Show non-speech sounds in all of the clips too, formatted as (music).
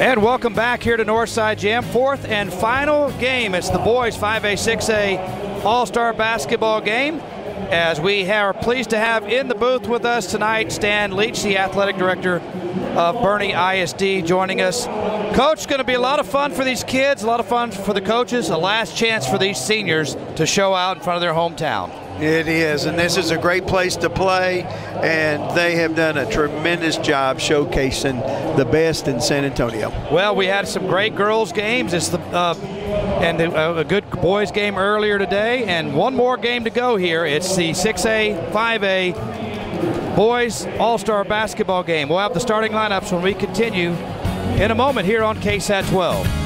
And welcome back here to Northside Gym. Fourth and final game. It's the boys 5A, 6A All-Star basketball game. As we are pleased to have in the booth with us tonight Stan Leach, the athletic director of Boerne ISD, joining us. Coach, going to be a lot of fun for these kids, a lot of fun for the coaches, a last chance for these seniors to show out in front of their hometown. It is, and this is a great place to play, and they have done a tremendous job showcasing the best in San Antonio. Well, we had some great girls' games. It's the uh, and uh, a good boys' game earlier today, and one more game to go here. It's the 6A, 5A boys All-Star basketball game. We'll have the starting lineups when we continue in a moment here on KSAT 12.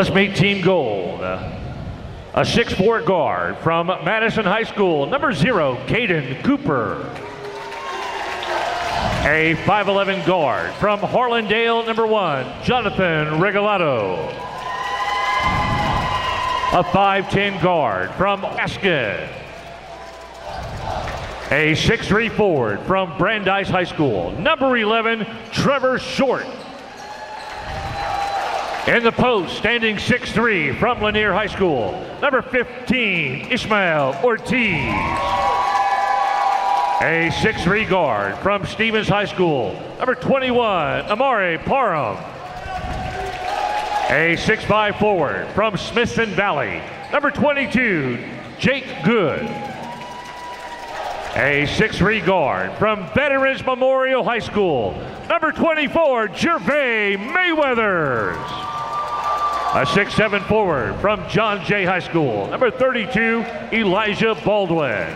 Let's meet Team Gold. A 6'4 guard from Madison High School, number zero, Caden Cooper. A 5'11 guard from Harlandale, number one, Jonathan Regalado. A 5'10 guard from Askin. A 6'3 forward from Brandeis High School, number 11, Trevor Short. In the post, standing 6-3 from Lanier High School, number 15, Ishmael Ortiz. A 6'3 guard from Stevens High School, number 21, Amare Parham. A 6'5 forward from Smithson Valley, number 22, Jake Good. A 6'3 guard from Veterans Memorial High School, number 24, Gervais Mayweathers. A 6'7 forward from John Jay High School, number 32, Elijah Baldwin.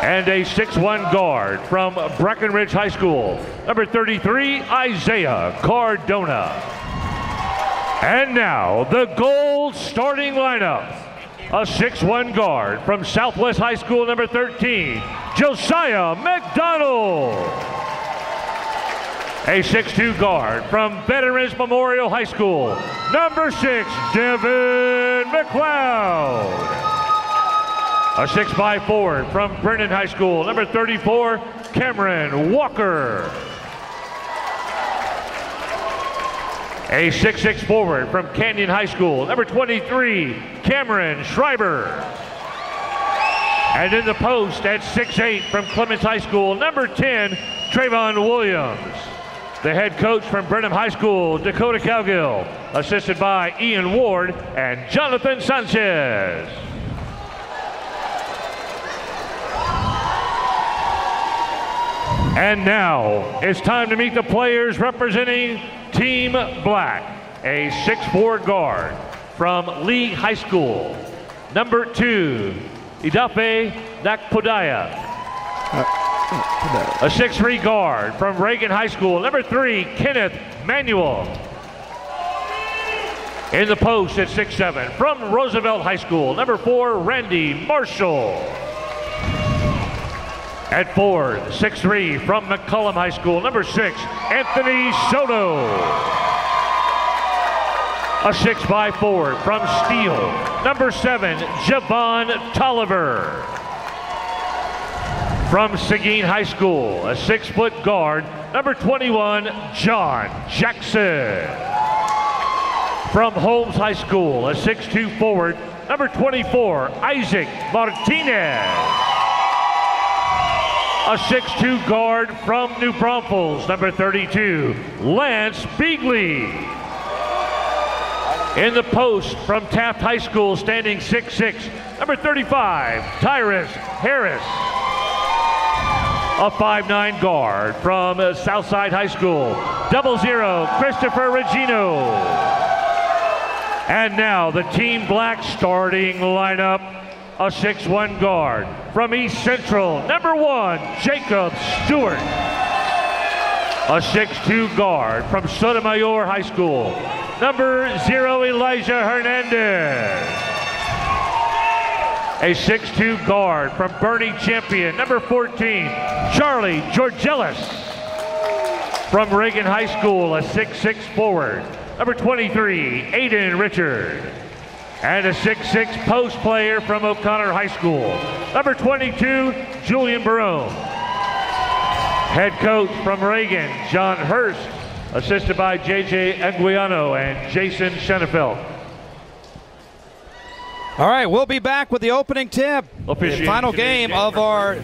And a 6'1 guard from Brackenridge High School, number 33, Isaiah Cardona. And now, the gold starting lineup. A 6'1 guard from Southwest High School, number 13, Josiah McDonald a 6'2 guard from Veterans Memorial High School, number six, Devin McLeod. A 6'5 forward from Brennan High School, number 34, Cameron Walker. A 6'6 forward from Canyon High School, number 23, Cameron Schreiber. And in the post at 6'8 from Clemens High School, number 10, Trayvon Williams. The head coach from Brennan High School, Dakota Cowgill, assisted by Ian Ward and Jonathan Sanchez. And now it's time to meet the players representing Team Black, a 6'4 guard from Lee High School. Number two, Idafe Nakpodaya. A 6'3 guard from Reagan High School. Number three, Kenneth Manuel. In the post at 6'7 from Roosevelt High School. Number four, Randy Marshall. At four, 6'3 from McCollum High School. Number six, Anthony Soto. A 6'5 forward from Steele. Number seven, Javon Tolliver from Seguin High School, a six foot guard, number 21, John Jackson. From Holmes High School, a 6'2 forward, number 24, Isaac Martinez. A 6'2 guard from New Braunfels, number 32, Lance Beagley. In the post from Taft High School, standing 6'6, number 35, Tyrus Harris a 5'9 guard from uh, Southside High School. Double zero, Christopher Regino. And now the Team Black starting lineup. a 6'1 guard. From East Central, number one, Jacob Stewart. A 6'2 guard from Sotomayor High School, number zero, Elijah Hernandez. A 6'2 guard from Boerne Champion, number 14, Charlie Georgelis. From Reagan High School, a 6'6 forward, number 23, Aiden Richard. And a 6'6 post player from O'Connor High School, number 22, Julian Barone. Head coach from Reagan, John Hurst, assisted by JJ Anguiano and Jason Schenefeld. All right, we'll be back with the opening tip. The final game of our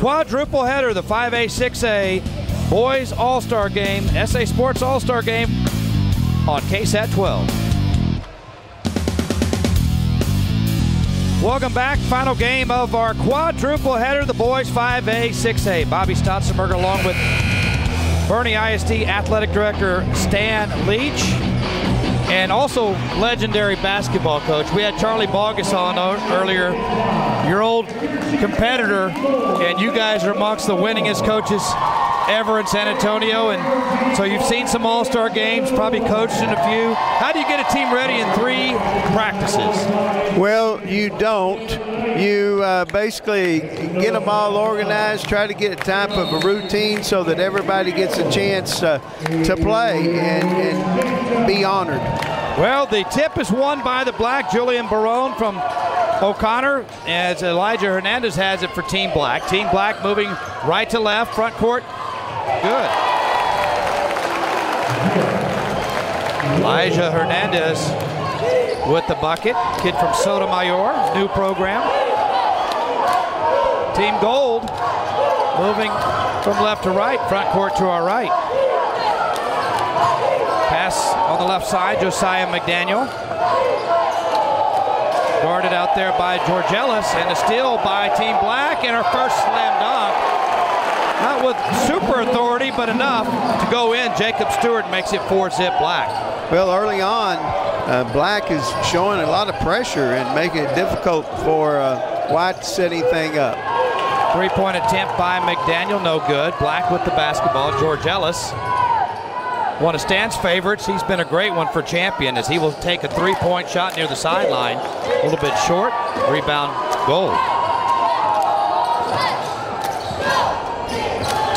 quadruple header, the 5A, 6A Boys All Star Game, SA Sports All Star Game on KSAT 12. Welcome back. Final game of our quadruple header, the boys 5A, 6A. Bobby Stotzenberger along with Boerne ISD Athletic Director Stan Leach and also legendary basketball coach. We had Charlie Bogus on earlier, your old competitor, and you guys are amongst the winningest coaches ever in San Antonio. And so you've seen some All Star games, probably coached in a few. How do you get a team ready in three practices? Well, you don't. You uh, basically get them all organized, try to get a type of a routine so that everybody gets a chance uh, to play and, and be honored. Well, the tip is won by the black Julian Barone from O'Connor, as Elijah Hernandez has it for Team Black. Team Black moving right to left, front court. Good. Elijah Hernandez with the bucket. Kid from Sotomayor, new program. Team Gold moving from left to right, front court to our right. Pass on the left side, Josiah McDaniel. Guarded out there by Georgelis, and a steal by Team Black, and our first slam dunk. Not with super authority, but enough to go in. Jacob Stewart makes it four zip black. Well, early on, uh, Black is showing a lot of pressure and making it difficult for uh, White to set anything up. Three point attempt by McDaniel, no good. Black with the basketball. Georgelis, one of Stan's favorites. He's been a great one for champion as he will take a three point shot near the sideline. A little bit short. Rebound gold.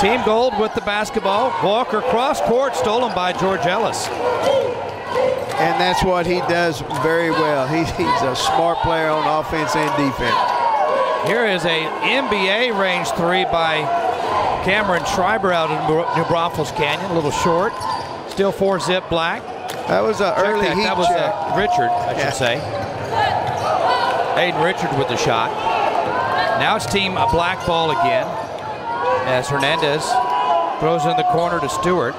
Team Gold with the basketball. Walker cross court, stolen by Georgelis. And that's what he does very well. He, he's a smart player on offense and defense. Here is a NBA range three by Cameron Schreiber out of New Braunfels Canyon. A little short. Still four zip black. That was an Check early that. heat That was check. uh, Richard, I Yeah. should say. Aiden Richard with the shot. Now it's team a black ball again as Hernandez throws in the corner to Stewart.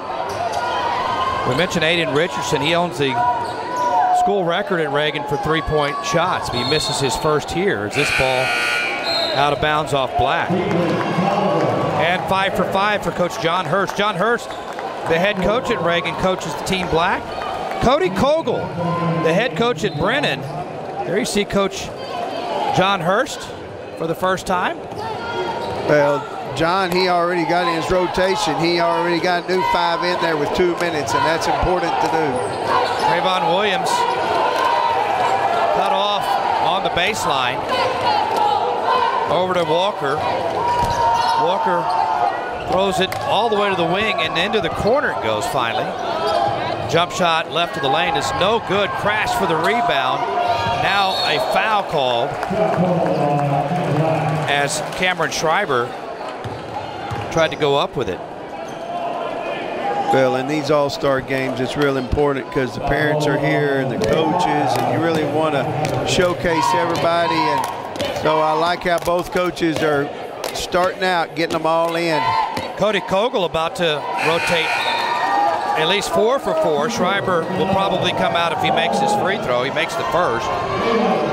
We mentioned Aiden Richardson. He owns the school record at Reagan for three-point shots. He misses his first here as this ball out of bounds off Black. And five for five for Coach John Hurst. John Hurst, the head coach at Reagan, coaches the team Black. Cody Cowgill, the head coach at Brennan. There you see Coach John Hurst for the first time. Well, John, he already got in his rotation. He already got new five in there with two minutes, and that's important to do. Trayvon Williams cut off on the baseline. Over to Walker. Walker throws it all the way to the wing and into the corner it goes finally. Jump shot left of the lane is no good. Crash for the rebound. Now a foul called as Cameron Schreiber tried to go up with it. Well, in these All-Star games, it's real important because the parents are here and the coaches, and you really want to showcase everybody. And so I like how both coaches are starting out, getting them all in. Cody Cowgill about to rotate at least four for four. Schreiber will probably come out if he makes his free throw. He makes the first.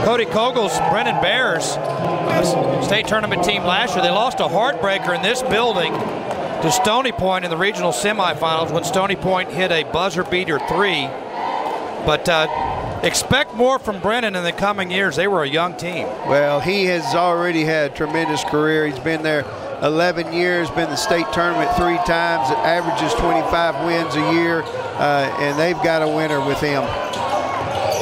Cody Cowgill's Brennan Bears, uh, state tournament team last year, they lost a heartbreaker in this building to Stony Point in the regional semifinals when Stony Point hit a buzzer beater three. But uh, Expect more from Brennan in the coming years. They were a young team. Well, he has already had a tremendous career. He's been there 11 years, been the state tournament three times, It averages 25 wins a year, uh, and they've got a winner with him.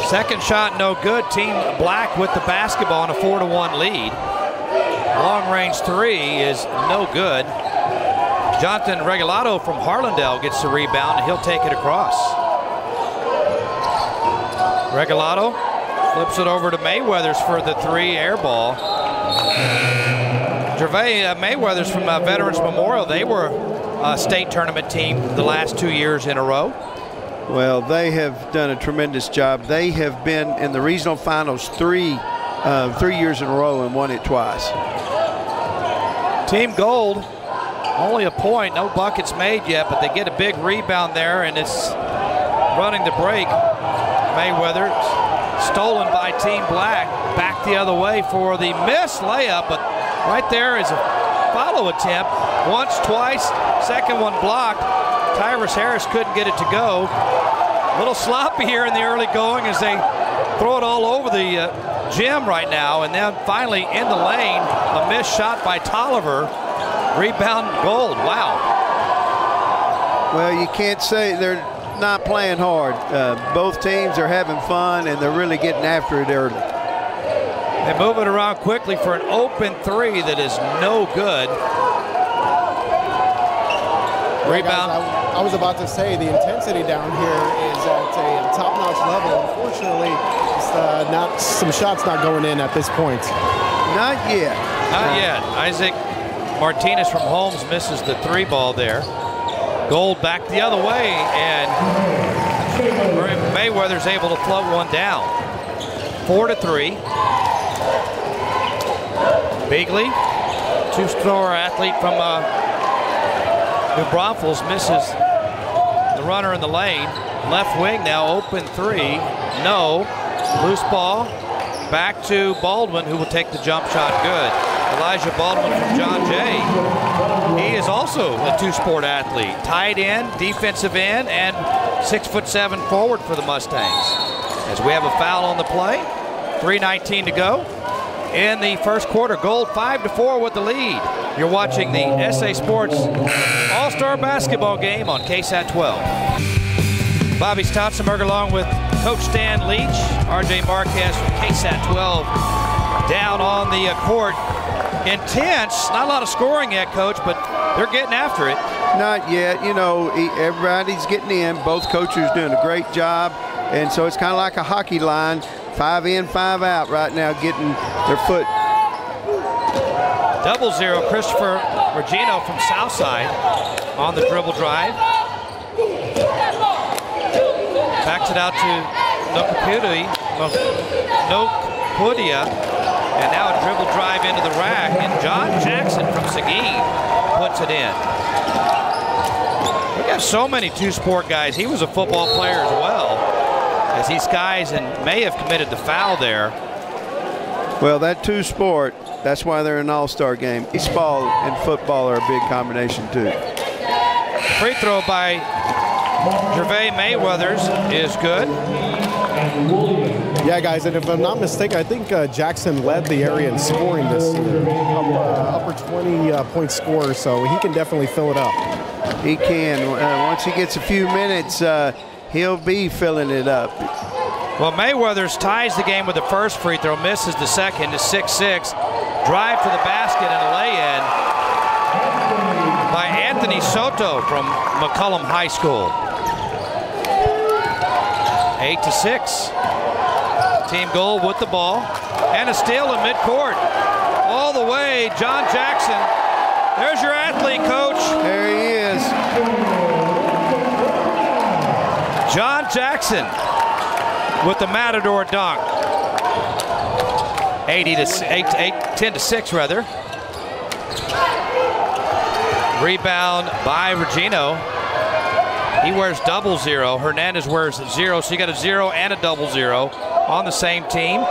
Second shot, no good. Team Black with the basketball in a four to one lead. Long range three is no good. Jonathan Regalado from Harlandale gets the rebound, and he'll take it across. Regalado flips it over to Mayweathers for the three air ball. Gervais uh, Mayweathers from uh, Veterans Memorial, they were a state tournament team the last two years in a row. Well, they have done a tremendous job. They have been in the regional finals three, uh, three years in a row and won it twice. Team Gold, only a point, no buckets made yet, but they get a big rebound there, and it's running the break. Mayweather stolen by Team Black, back the other way for the missed layup, but right there is a follow attempt. Once, twice, second one blocked. Tyrus Harris couldn't get it to go. A little sloppy here in the early going as they throw it all over the uh, gym right now. And then finally in the lane, a missed shot by Tolliver. Rebound gold. Wow. Well, you can't say they're not playing hard. Uh, both teams are having fun and they're really getting after it early. They move it around quickly for an open three that is no good. Rebound. Guys, I, I, was about to say the intensity down here is at a top-notch level. Unfortunately, uh, not some shots not going in at this point. Not yet. Not yet. Isaac Martinez from Holmes misses the three ball there. Gold back the other way, and Mayweather's able to float one down. Four to three. Beagley, two-star athlete from uh, New Braunfels, misses the runner in the lane. Left wing now open three. No. Loose ball. Back to Baldwin, who will take the jump shot good. Elijah Baldwin from John Jay. He is also a two-sport athlete. Tight end, defensive end, and six foot seven forward for the Mustangs. As we have a foul on the play, 3.19 to go in the first quarter. Gold five to four with the lead. You're watching the SA Sports All-Star Basketball Game on KSAT 12. Bobby Stotzenberg along with Coach Stan Leach, RJ Marquez from KSAT 12 down on the uh, court. Intense, not a lot of scoring yet, Coach, but they're getting after it. Not yet. You know, everybody's getting in. Both coaches doing a great job. And so it's kind of like a hockey line. Five in, five out right now, getting their foot. Double zero, Christopher Regino from Southside on the dribble drive. Backs it out to Nokapudi, Nokudia, and now a dribble drive into the rack, and John Jackson from Seguin puts it in. We got so many two-sport guys. He was a football player as well, as he skies and may have committed the foul there. Well, that two-sport, that's why they're an all-star game. Baseball and football are a big combination, too. Free throw by Gervais Mayweathers is good. Yeah, guys, and if I'm not mistaken, I think uh, Jackson led the area in scoring this year. Up, uh, upper 20 uh, point scorer, so he can definitely fill it up. He can. Uh, once he gets a few minutes, uh, he'll be filling it up. Well, Mayweathers ties the game with the first free throw, misses the second to 6-6. Drive to the basket and a lay-in by Anthony Soto from McCollum High School. Eight to six. Team goal with the ball. And a steal in midcourt. All the way, John Jackson. There's your athlete, coach. There he is. John Jackson with the Matador dunk. 80 to 8, 8 10 to 6 rather. Rebound by Regino. He wears double zero. Hernandez wears zero, so you got a zero and a double zero on the same team.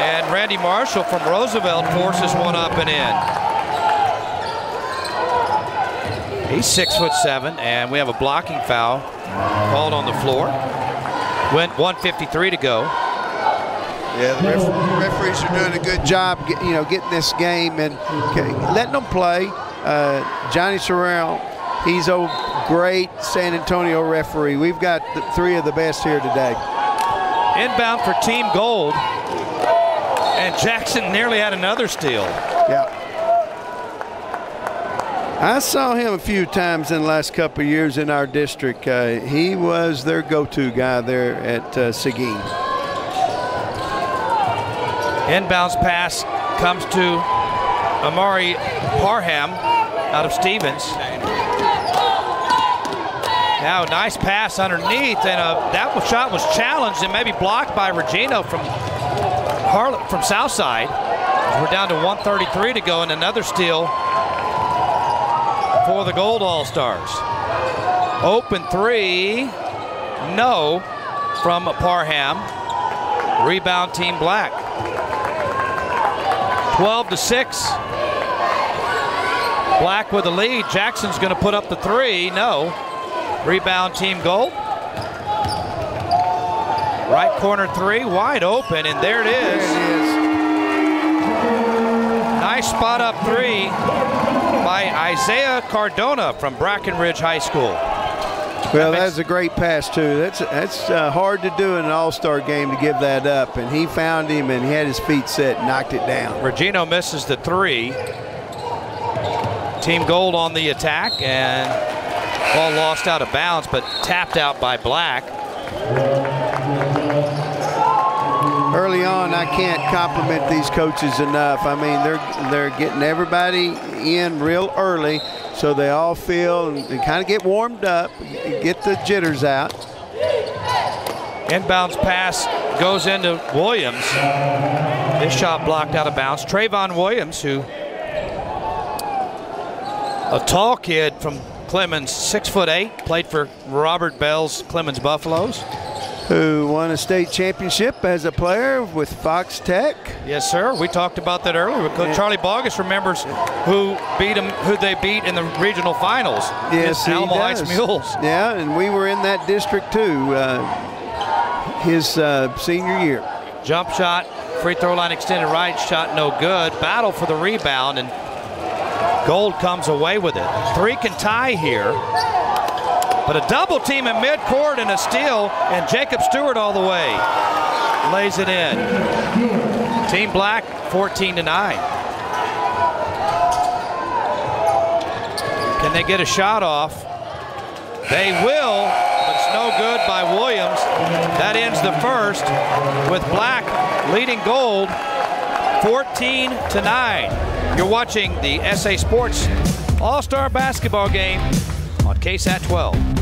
And Randy Marshall from Roosevelt forces one up and in. He's six foot seven, and we have a blocking foul called on the floor. Went 153 to go. Yeah, the ref- referees are doing a good job, get, you know, getting this game and letting them play. Uh, Johnny Sorrell, he's a great San Antonio referee. We've got the, three of the best here today. Inbound for Team Gold. And Jackson nearly had another steal. Yeah. I saw him a few times in the last couple of years in our district. Uh, he was their go-to guy there at uh, Seguin. Inbounds pass comes to Amare Parham out of Stevens. Now, nice pass underneath, and uh, that shot was challenged and maybe blocked by Regino from Harlem, from Southside. We're down to 133 to go, and another steal for the Gold All Stars. Open three, no, from Parham. Rebound Team Black. 12 to 6. Black with the lead. Jackson's going to put up the three. No. Rebound Team Gold. Right corner three, wide open, and there it is. There it is. Nice spot up three by Isaiah Cardona from Brackenridge High School. Well, that's a great pass too. That's that's uh, hard to do in an All-Star game to give that up, and he found him and he had his feet set, knocked it down. Regino misses the three. Team Gold on the attack, and ball lost out of bounds, but tapped out by Black. I can't compliment these coaches enough. I mean, they're they're getting everybody in real early, so they all feel and, and kind of get warmed up, get the jitters out. Inbounds pass goes into Williams. This shot blocked out of bounds. Trayvon Williams, who a tall kid from Clemens, six foot eight, played for Robert Bell's Clemens Buffaloes. Who won a state championship as a player with Fox Tech? Yes, sir. We talked about that earlier. Because Charlie Bogus remembers who beat him, who they beat in the regional finals. Yes, he Alamo Heights does. Mules. Yeah, and we were in that district too. Uh, his uh, senior year. Jump shot, free throw line extended right, shot no good. Battle for the rebound, and Gold comes away with it. Three can tie here. But a double team in midcourt and a steal, and Jacob Stewart all the way lays it in. Team Black 14 to 9. Can they get a shot off? They will, but it's no good by Williams. That ends the first with Black leading Gold 14 to 9. You're watching the SA Sports All-Star Basketball game on KSAT 12.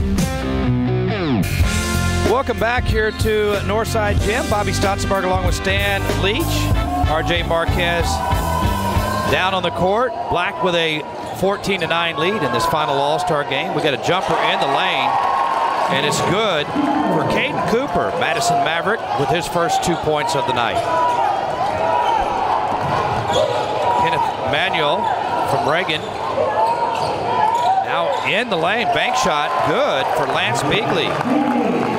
Welcome back here to Northside Gym. Bobby Stotzenberg along with Stan Leach, RJ Marquez down on the court. Black with a 14 to 9 lead in this final All-Star game. We got a jumper in the lane, and it's good for Caden Cooper, Madison Maverick, with his first two points of the night. Kenneth Manuel from Reagan. Now in the lane, bank shot, good for Lance Beagley.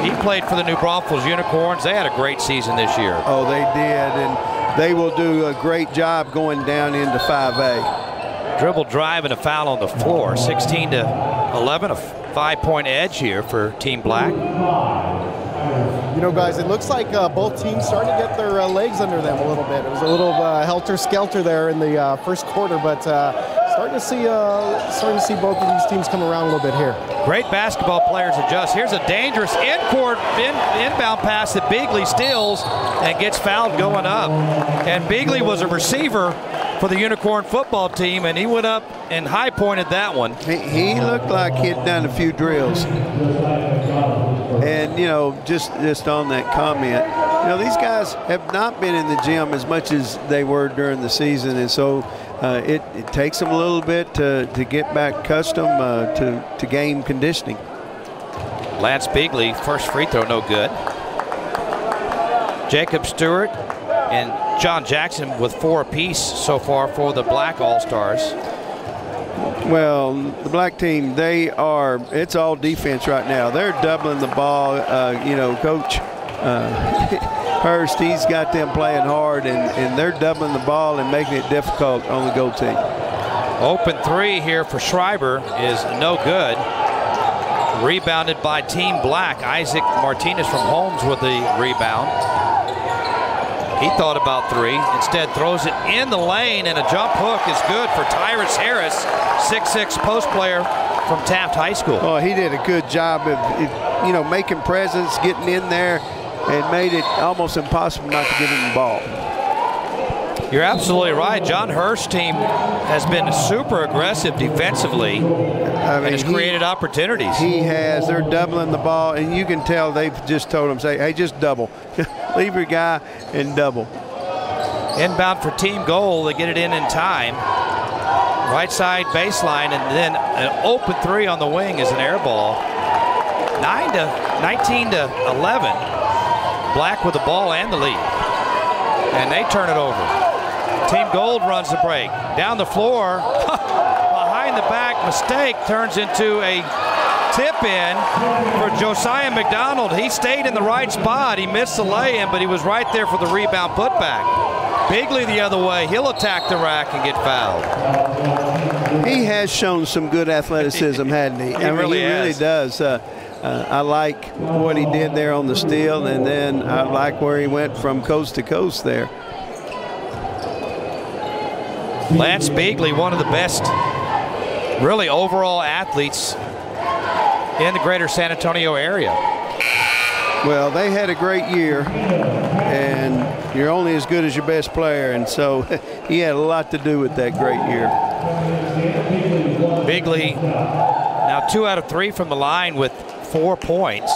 He played for the New Braunfels Unicorns. They had a great season this year. Oh, they did, and they will do a great job going down into 5A. Dribble drive and a foul on the floor. 16 to 11, a five-point edge here for Team Black. You know, guys, it looks like uh, both teams starting to get their uh, legs under them a little bit. It was a little uh, helter-skelter there in the uh, first quarter, but uh, starting to see uh, starting to see both of these teams come around a little bit here. Great basketball players adjust. Here's a dangerous in-court in, inbound pass that Beagley steals and gets fouled going up. And Beagley was a receiver for the Unicorn football team, and he went up and high pointed that one. He, he looked like he'd done a few drills. And, you know, just, just on that comment, you know, these guys have not been in the gym as much as they were during the season. And so uh, it, it takes them a little bit to, to get back custom uh, to, to game conditioning. Lance Bigley, first free throw, no good. Jacob Stewart and John Jackson with four apiece so far for the Black All-Stars. Well, the black team, they are, it's all defense right now. They're doubling the ball. Uh, you know, Coach uh, (laughs) Hurst, he's got them playing hard, and, and they're doubling the ball and making it difficult on the goal team. Open three here for Schreiber is no good. Rebounded by Team Black. Isaac Martinez from Holmes with the rebound. He thought about three. Instead, throws it in the lane, and a jump hook is good for Tyrus Harris, 6'6 post player from Taft High School. Oh, he did a good job of, you know, making presence, getting in there, and made it almost impossible not to give him the ball. You're absolutely right. John Hurst's team has been super aggressive defensively I mean, and has he- created opportunities. He has. They're doubling the ball, and you can tell they've just told him, say, hey, just double. (laughs) Leave your guy and double. Inbound for team goal. They get it in in time. Right side baseline, and then an open three on the wing is an air ball. Nine to 19 to 11. Black with the ball and the lead, and they turn it over. Team Gold runs the break down the floor. (laughs) Behind the back mistake turns into a tip in for Josiah McDonald. He stayed in the right spot. He missed the lay-in, but he was right there for the rebound putback. Bigley the other way. He'll attack the rack and get fouled. He has shown some good athleticism, (laughs) hadn't he? He I mean, really he really does. Uh, uh, I like what he did there on the steal, and then I like where he went from coast to coast there. Lance Bigley, one of the best, really overall athletes in the greater San Antonio area. Well, they had a great year, and you're only as good as your best player, and so (laughs) he had a lot to do with that great year. Bigley now two out of three from the line with four points.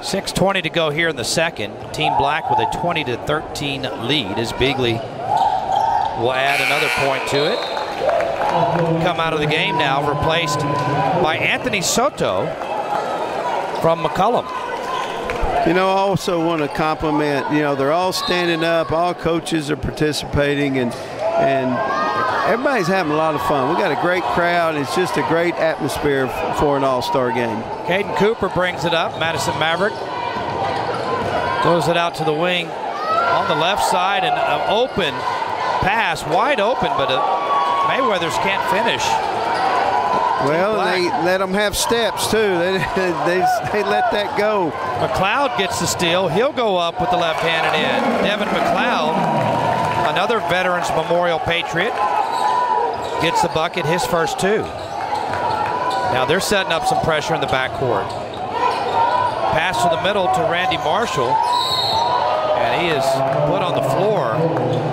6.20 to go here in the second. Team Black with a 20 to 13 lead as Bigley will add another point to it. Come out of the game now, replaced by Anthony Soto from McCollum. You know, I also want to compliment, you know, they're all standing up, all coaches are participating, and and everybody's having a lot of fun. We got a great crowd. It's just a great atmosphere for an all-star game. Caden Cooper brings it up. Madison Maverick throws it out to the wing on the left side and an open pass, wide open, but uh, Mayweather's can't finish. Well, they let them have steps too. (laughs) They, they, they let that go. McLeod gets the steal. He'll go up with the left-handed in. Devin McLeod, another Veterans Memorial Patriot, gets the bucket, his first two. Now they're setting up some pressure in the backcourt. Pass to the middle to Randy Marshall, and he is put on the floor.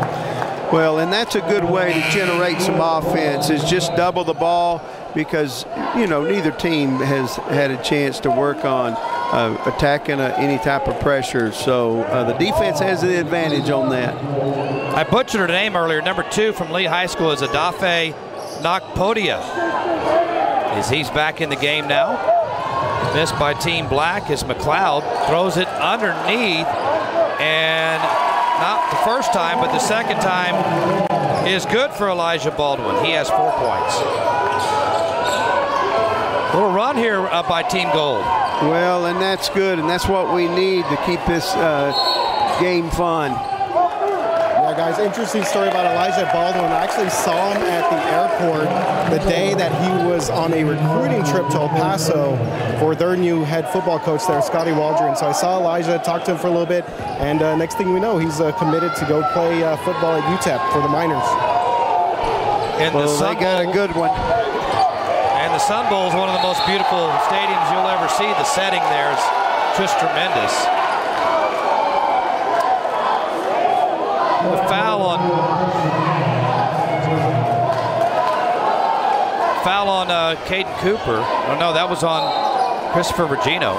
Well, and that's a good way to generate some offense is just double the ball because, you know, neither team has had a chance to work on uh, attacking uh, any type of pressure. So uh, the defense has the advantage on that. I butchered her name earlier. Number two from Lee High School is Adafe Nakpodia. As he's back in the game now. Missed by Team Black as McLeod throws it underneath. And not the first time, but the second time is good for Elijah Baldwin. He has four points. Little run here uh, by Team Gold. Well, and that's good, and that's what we need to keep this uh, game fun. Yeah, guys, interesting story about Elijah Baldwin. I actually saw him at the airport the day that he was on a recruiting trip to El Paso for their new head football coach there, Scotty Walden. So I saw Elijah, talked to him for a little bit, and uh, next thing we know, he's uh, committed to go play uh, football at UTEP for the Miners. In the Well, Sun they got a good one. And the Sun Bowl is one of the most beautiful stadiums you'll ever see. The setting there is just tremendous. A foul on foul on uh, Caden Cooper. Oh no, that was on Christopher Regino.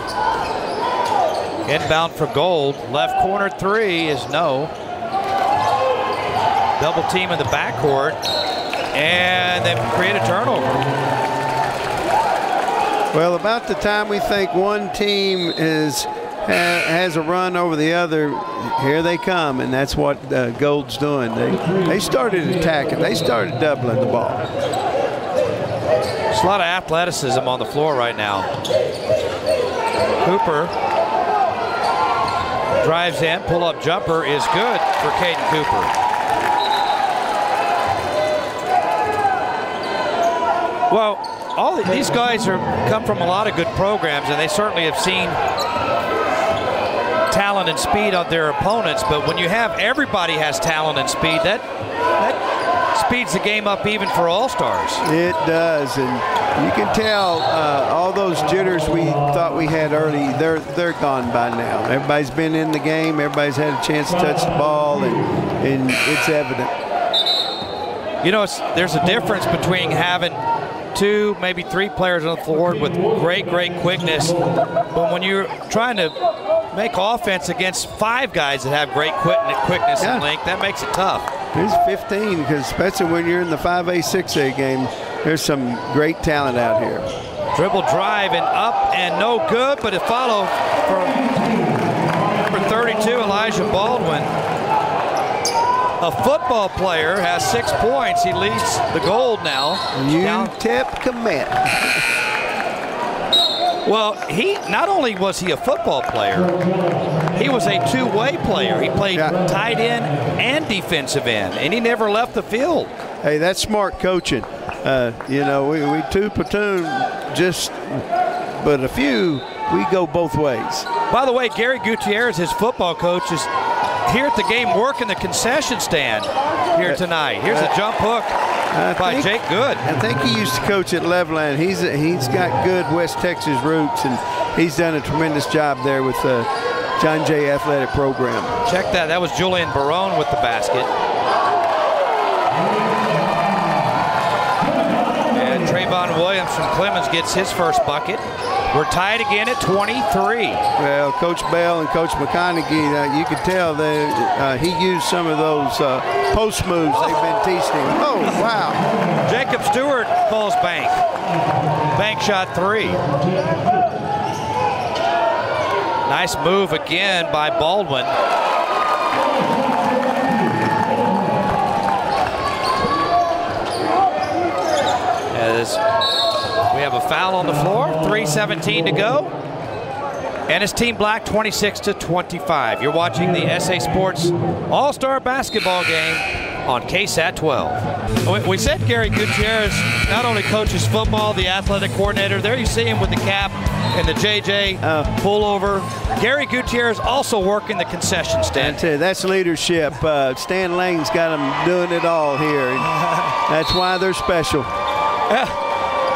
Inbound for gold. Left corner three is no. Double team in the backcourt. And they create a turnover. Well, about the time we think one team is ha, has a run over the other, here they come, and that's what uh, Gold's doing. They they started attacking. They started doubling the ball. There's a lot of athleticism on the floor right now. Cooper Drives in, pull-up jumper is good for Caden Cooper. Well, all these guys are come from a lot of good programs, and they certainly have seen talent and speed of their opponents. But when you have everybody has talent and speed, that that speeds the game up even for all stars. It does, and you can tell uh, all those jitters we thought we had early. They're they're gone by now. Everybody's been in the game. Everybody's had a chance to touch the ball, and and it's evident. You know, there's a difference between having two, maybe three players on the floor with great, great quickness. But when you're trying to make offense against five guys that have great quickness yeah. and length, that makes it tough. There's 15 because especially when you're in the 5A, 6A game, there's some great talent out here. Dribble drive and up and no good, but a follow for number 32, Elijah Baldwin a football player has six points. He leads the gold now. UTEP commit. (laughs) well, he not only was he a football player, he was a two-way player. He played yeah. tight end and defensive end, and he never left the field. Hey, that's smart coaching. Uh, you know, we, we two platoon just, but a few, we go both ways. By the way, Gary Gutierrez, his football coach, is here at the game working the concession stand here tonight. Here's a jump hook by think, Jake Good. I think he used to coach at Levelland. He's he's got good West Texas roots, and he's done a tremendous job there with the John Jay Athletic Program. Check that. That was Julian Barone with the basket. And Trayvon Williams from Clemens gets his first bucket. We're tied again at 23. Well, Coach Bell and Coach McConaughey, uh, you could tell that uh, he used some of those uh, post moves they've been teaching him. Oh, wow. Jacob Stewart calls bank. Bank shot three. Nice move again by Baldwin. As we have a foul on the floor, 3.17 to go. And it's Team Black 26 to 25. You're watching the SA Sports All-Star Basketball game on KSAT 12. We said Gary Gutierrez not only coaches football, the athletic coordinator. There you see him with the cap and the JJ uh, pullover. Gary Gutierrez also working the concession stand. That's, that's leadership. Uh, Stan Lane's got them doing it all here. (laughs) that's why they're special.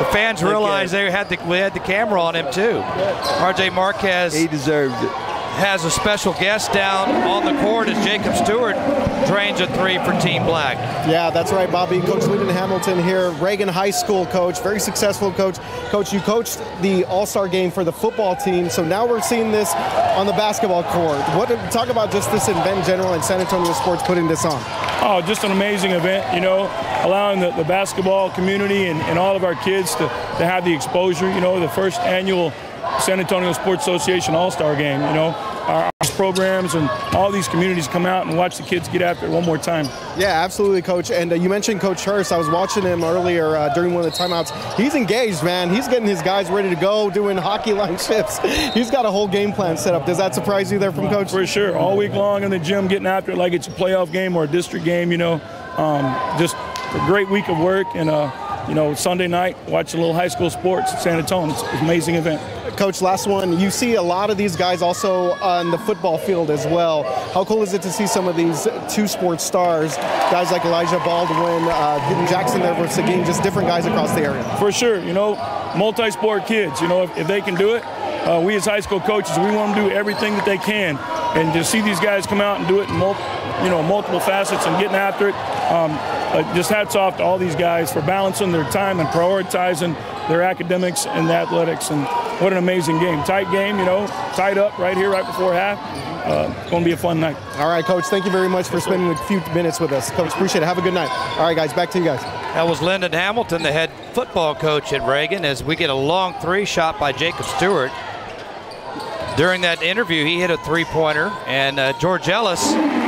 Yeah. The fans realized they had the we had the camera on him too. RJ Marquez. He deserved it. Has a special guest down on the court as Jacob Stewart drains a three for Team Black. Yeah, that's right, Bobby. Coach Lyndon Hamilton here, Reagan High School coach, very successful coach. Coach, you coached the All-Star game for the football team, so now we're seeing this on the basketball court. What talk about just this event in general and San Antonio Sports putting this on? Oh, just an amazing event, you know, allowing the, the basketball community and, and all of our kids to, to have the exposure, you know, the first annual San Antonio Sports Association All-Star game, you know. Our, programs and all these communities come out and watch the kids get after it one more time. Yeah, absolutely, Coach. And uh, you mentioned Coach Hurst. I was watching him earlier uh, during one of the timeouts. He's engaged, man. He's getting his guys ready to go, doing hockey (laughs) line shifts. He's got a whole game plan set up. Does that surprise you there from Coach? For sure. All week long in the gym, getting after it like it's a playoff game or a district game, you know. Um, just a great week of work and uh, you know, Sunday night, watch a little high school sports at San Antonio. It's an amazing event. Coach, last one. You see a lot of these guys also on the football field as well. How cool is it to see some of these two sports stars, guys like Elijah Baldwin, uh, Jackson there versus Seguin, just different guys across the area? For sure. You know, multi-sport kids, you know, if, if they can do it, uh, we as high school coaches, we want them to do everything that they can. And to see these guys come out and do it in you know, multiple facets and getting after it, um, uh, just hats off to all these guys for balancing their time and prioritizing their academics and the athletics. And what an amazing game. Tight game, you know, tied up right here, right before half. Uh, it's going to be a fun night. All right, Coach. Thank you very much for spending a few minutes with us. Coach, appreciate it. Have a good night. All right, guys, back to you guys. That was Lyndon Hamilton, the head football coach at Reagan, as we get a long three shot by Jacob Stewart. During that interview, he hit a three-pointer, and uh, Georgelis no,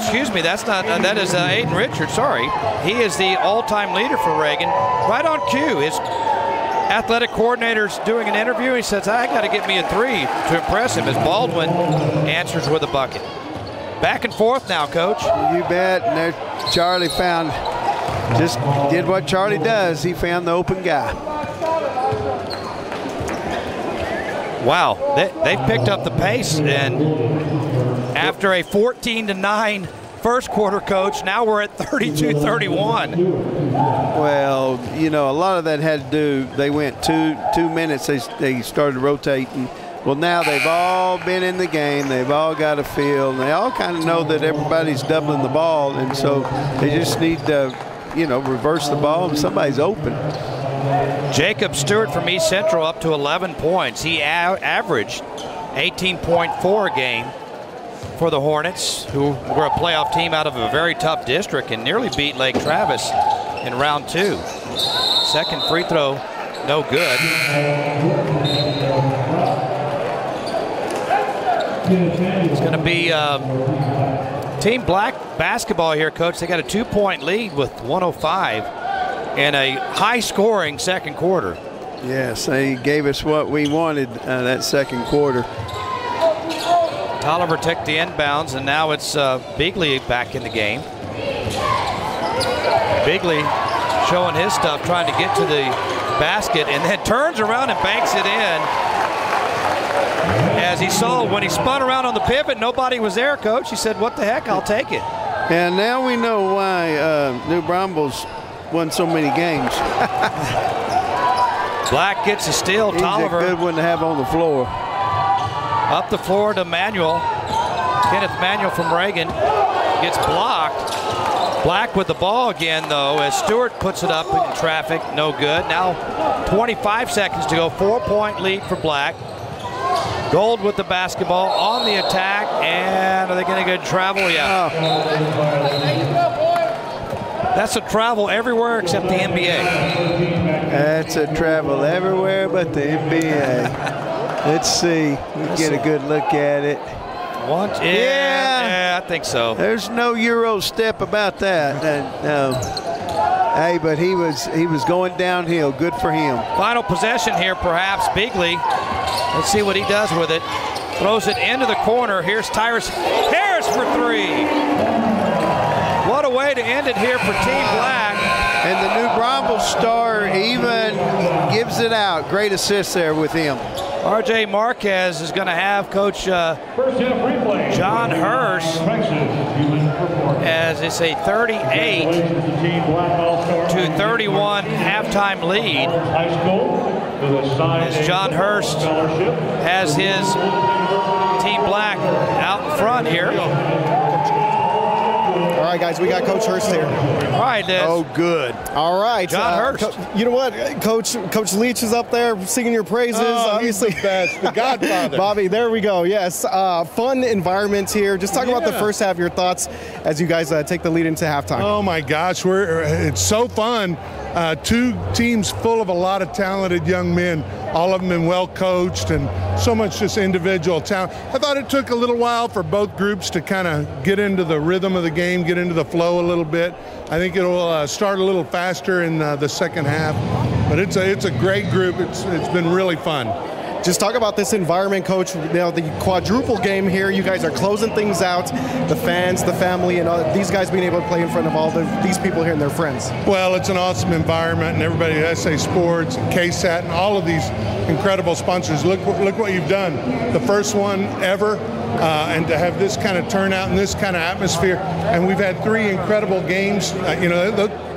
excuse me. That's not. Uh, that is uh, Aiden Richards. Sorry, he is the all-time leader for Reagan. Right on cue. His athletic coordinator's doing an interview. He says, I got to get me a three to impress him as Baldwin answers with a bucket. Back and forth now, coach. You bet. And there, Charlie found, just did what Charlie does. He found the open guy. Wow, they, they've picked up the pace, and after a 14 to 9 first quarter, coach, now we're at 32 31. Well, you know, a lot of that had to do, they went two two minutes, they, they started rotating. Well, now they've all been in the game. They've all got a feel. And they all kind of know that everybody's doubling the ball. And so they just need to, you know, reverse the ball and somebody's open. Jacob Stewart from East Central up to 11 points. He averaged 18.4 a game for the Hornets, who were a playoff team out of a very tough district and nearly beat Lake Travis in round two. Second free throw, no good. It's going to be uh, Team Black basketball here, coach. They got a two-point lead with 105 and a high-scoring second quarter. Yes, they gave us what we wanted uh, that second quarter. Tolliver took the inbounds, and now it's uh, Bigley back in the game. Bigley showing his stuff, trying to get to the basket, and then turns around and banks it in. As he saw when he spun around on the pivot, nobody was there, coach. He said, What the heck? I'll take it. And now we know why uh, New Braunfels won so many games. Black gets a steal. He's Tolliver. a good one to have on the floor. Up the floor to Manuel. Kenneth Manuel from Reagan gets blocked. Black with the ball again, though, as Stewart puts it up in traffic. No good. Now 25 seconds to go. Four-point lead for Black. Gold with the basketball on the attack, and are they going to get travel? Yeah. That's a travel everywhere except the NBA. That's a travel everywhere but the NBA. (laughs) Let's see. We get a good look at it. One, yeah, yeah, I think so. There's no Euro step about that. Uh, no. Hey, but he was he was going downhill. Good for him. Final possession here, perhaps. Bigley. Let's see what he does with it. Throws it into the corner. Here's Tyrus Harris for three. What a way to end it here for Team Black. And the new Braunfels star even gives it out. Great assist there with him. RJ Marquez is going to have Coach uh, John Hurst as it's a 38 to 31 halftime lead. As John Hurst has his Team Black out in front here. All right, guys, we got Coach Hurst here. All right, Des. Oh, good. All right, John uh, Hurst. Co- you know what, Coach? Coach Leach is up there singing your praises. Oh, obviously, he's the best, the Godfather. (laughs) Bobby, there we go. Yes, uh, fun environment here. Just talk about the first half. Your thoughts as you guys uh, take the lead into halftime. Oh my gosh, we're it's so fun. Uh, two teams full of a lot of talented young men. All of them been well coached and so much just individual talent. I thought it took a little while for both groups to kind of get into the rhythm of the game, get into the flow a little bit. I think it'll uh, start a little faster in uh, the second half. But it's a it's a great group. It's it's been really fun. Just talk about this environment, Coach. You know, the quadruple game here. You guys are closing things out. The fans, the family, and all, these guys being able to play in front of all the, these people here and their friends. Well, it's an awesome environment, and everybody at SA Sports and KSAT and all of these incredible sponsors. Look, look what you've done. The first one ever, uh, and to have this kind of turnout and this kind of atmosphere. And we've had three incredible games. Uh, you know,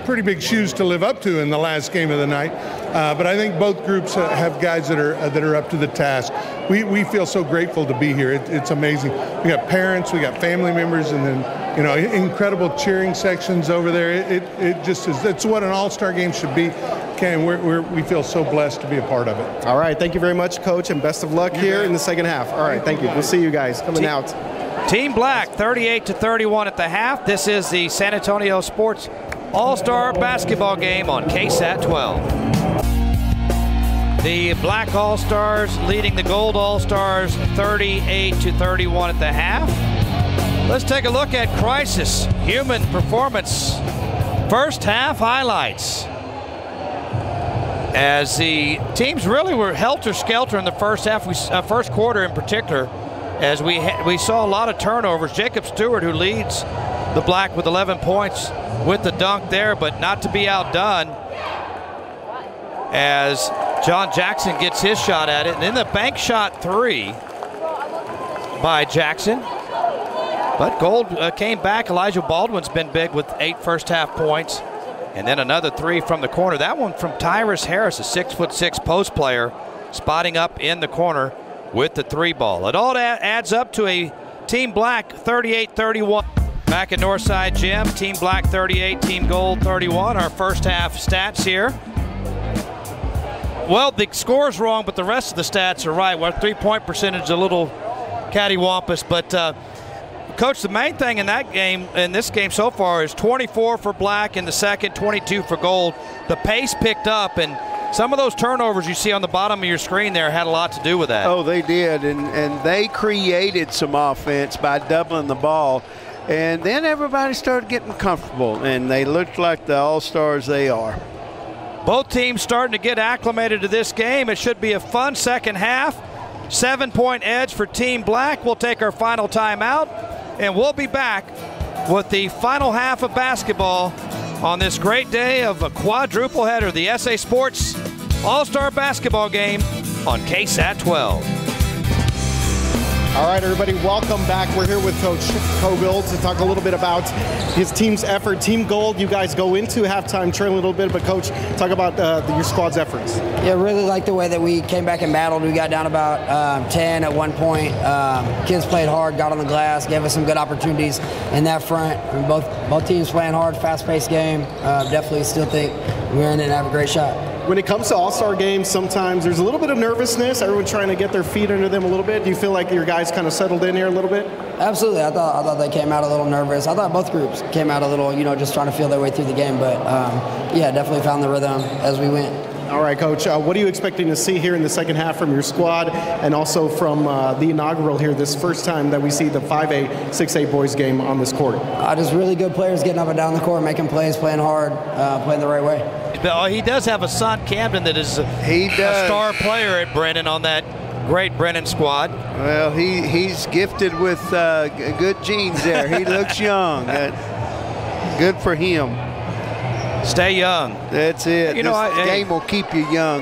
pretty big shoes to live up to in the last game of the night. Uh, but I think both groups uh, have guys that are uh, that are up to the task. We, we feel so grateful to be here. It, it's amazing. We got parents, we got family members, and then you know incredible cheering sections over there. It, it, it just is. It's what an all-star game should be. Ken, we're, we're, we feel so blessed to be a part of it. All right, thank you very much, Coach, and best of luck here in the second half. All right, thank you. We'll see you guys coming out. Team Black 38 to 31 at the half. This is the San Antonio Sports All-Star Basketball Game on KSAT 12. The Black All-Stars leading the Gold All-Stars 38 to 31 at the half. Let's take a look at Crisis Human Performance first half highlights. As the teams really were helter-skelter in the first half, we, uh, first quarter in particular, as we we saw a lot of turnovers. Jacob Stewart, who leads the Black with 11 points with the dunk there, but not to be outdone as John Jackson gets his shot at it. And then the bank shot three by Jackson. But Gold uh, came back. Elijah Baldwin's been big with eight first half points. And then another three from the corner. That one from Tyrus Harris, a six foot six post player, spotting up in the corner with the three ball. It all adds up to a Team Black 38 31. Back at Northside Gym, Team Black 38, Team Gold 31. Our first half stats here. Well, the score's wrong, but the rest of the stats are right. Our three point percentage a little cattywampus, but. Uh, Coach, the main thing in that game, in this game so far, is 24 for black in the second, 22 for gold. The pace picked up, and some of those turnovers you see on the bottom of your screen there had a lot to do with that. Oh, they did, and, and they created some offense by doubling the ball. And then everybody started getting comfortable, and they looked like the all-stars they are. Both teams starting to get acclimated to this game. It should be a fun second half. Seven point edge for Team Black. We'll take our final timeout, and we'll be back with the final half of basketball on this great day of a quadruple header, the SA Sports All Star Basketball Game on KSAT 12. All right, everybody, welcome back. We're here with Coach Cowgill to talk a little bit about his team's effort. Team Gold, you guys go into halftime trailing a little bit, but Coach, talk about uh, your squad's efforts. Yeah, really like the way that we came back and battled. We got down about um, 10 at one point. Um, kids played hard, got on the glass, gave us some good opportunities in that front. I mean, both both teams playing hard, fast-paced game. Uh, definitely still think we're in and have a great shot when it comes to all-star games sometimes there's a little bit of nervousness. Everyone trying to get their feet under them a little bit. Do you feel like your guys kind of settled in here a little bit? Absolutely. I thought i thought they came out a little nervous. I thought both groups came out a little you know just trying to feel their way through the game but um, yeah definitely found the rhythm as we went all right, Coach. Uh, what are you expecting to see here in the second half from your squad and also from uh, the inaugural here, this first time that we see the 5A, 6A boys game on this court? Uh, just really good players getting up and down the court, making plays, playing hard, uh, playing the right way. He does have a son, Camden, that is a, he does. a star player at Brennan on that great Brennan squad. Well, he, he's gifted with uh, good genes there. He looks young. (laughs) good for him. Stay young. That's it. You this know, I, game will keep you young.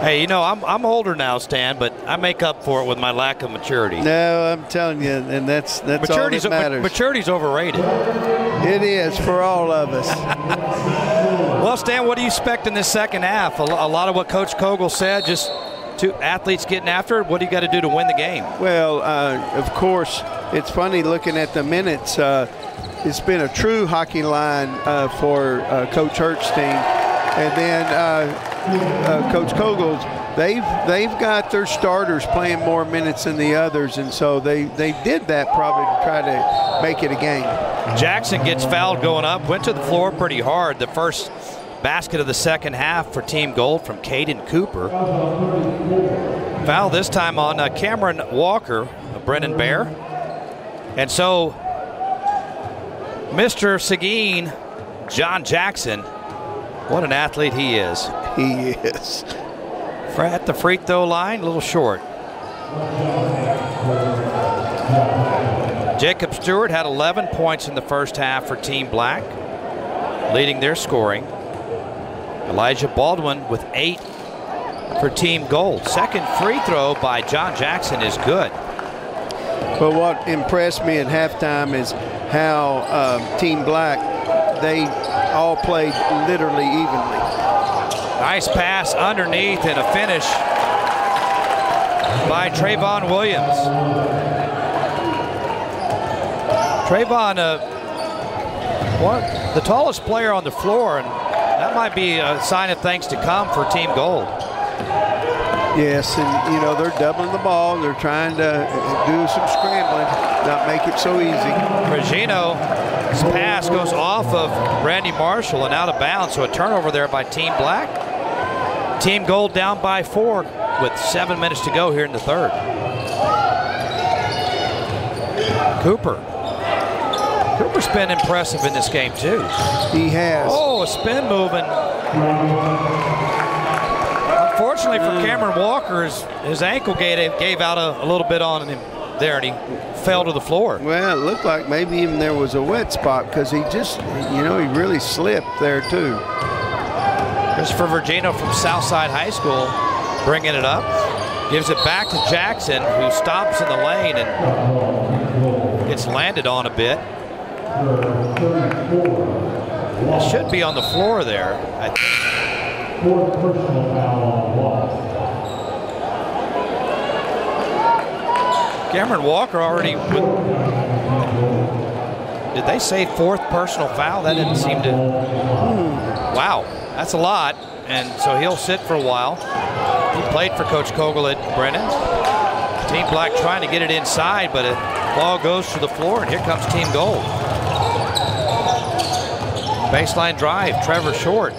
Hey, you know, I'm, I'm older now, Stan, but I make up for it with my lack of maturity. No, I'm telling you, and that's that's maturity's, all that matters. Maturity's overrated. It is for all of us. (laughs) well, Stan, what do you expect in this second half? A, a lot of what Coach Cowgill said, just two athletes getting after it. What do you got to do to win the game? Well, uh, of course, it's funny looking at the minutes. Uh, it's been a true hockey line uh, for uh, Coach Hurst's team. And then uh, uh, Coach Cowgill's, they've they've got their starters playing more minutes than the others, and so they they did that probably to try to make it a game. Jackson gets fouled going up, went to the floor pretty hard. The first basket of the second half for Team Gold from Caden Cooper. Foul this time on uh, Cameron Walker, Brennan Bear. And so Mr. Seguin, John Jackson, what an athlete he is. He is. (laughs) At the free throw line, a little short. Jacob Stewart had 11 points in the first half for Team Black, leading their scoring. Elijah Baldwin with eight for Team Gold. Second free throw by John Jackson is good. But what impressed me at halftime is how uh, Team Black, they all played literally evenly. Nice pass underneath and a finish by Trayvon Williams. Trayvon, uh, one, the tallest player on the floor, and that might be a sign of things to come for Team Gold. Yes, and you know they're doubling the ball. They're trying to do some scrambling, not make it so easy. Regino's pass goes off of Randy Marshall and out of bounds, so a turnover there by Team Black. Team Gold down by four with seven minutes to go here in the third. Cooper Cooper's been impressive in this game too. He has. Oh, a spin moving. Unfortunately for Cameron Walker, his, his ankle gave, gave out a, a little bit on him there, and he fell to the floor. Well, it looked like maybe even there was a wet spot because he just, you know, he really slipped there too. Christopher Virgino from Southside High School bringing it up. Gives it back to Jackson, who stops in the lane and gets landed on a bit. It should be on the floor there, I think. Fourth personal foul on Wallace. Cameron Walker already with, Did they say fourth personal foul? That didn't seem to. Wow, that's a lot. And so he'll sit for a while. He played for Coach Cowgill at Brennan. Team Black trying to get it inside, but a ball goes to the floor, and here comes Team Gold. Baseline drive, Trevor Short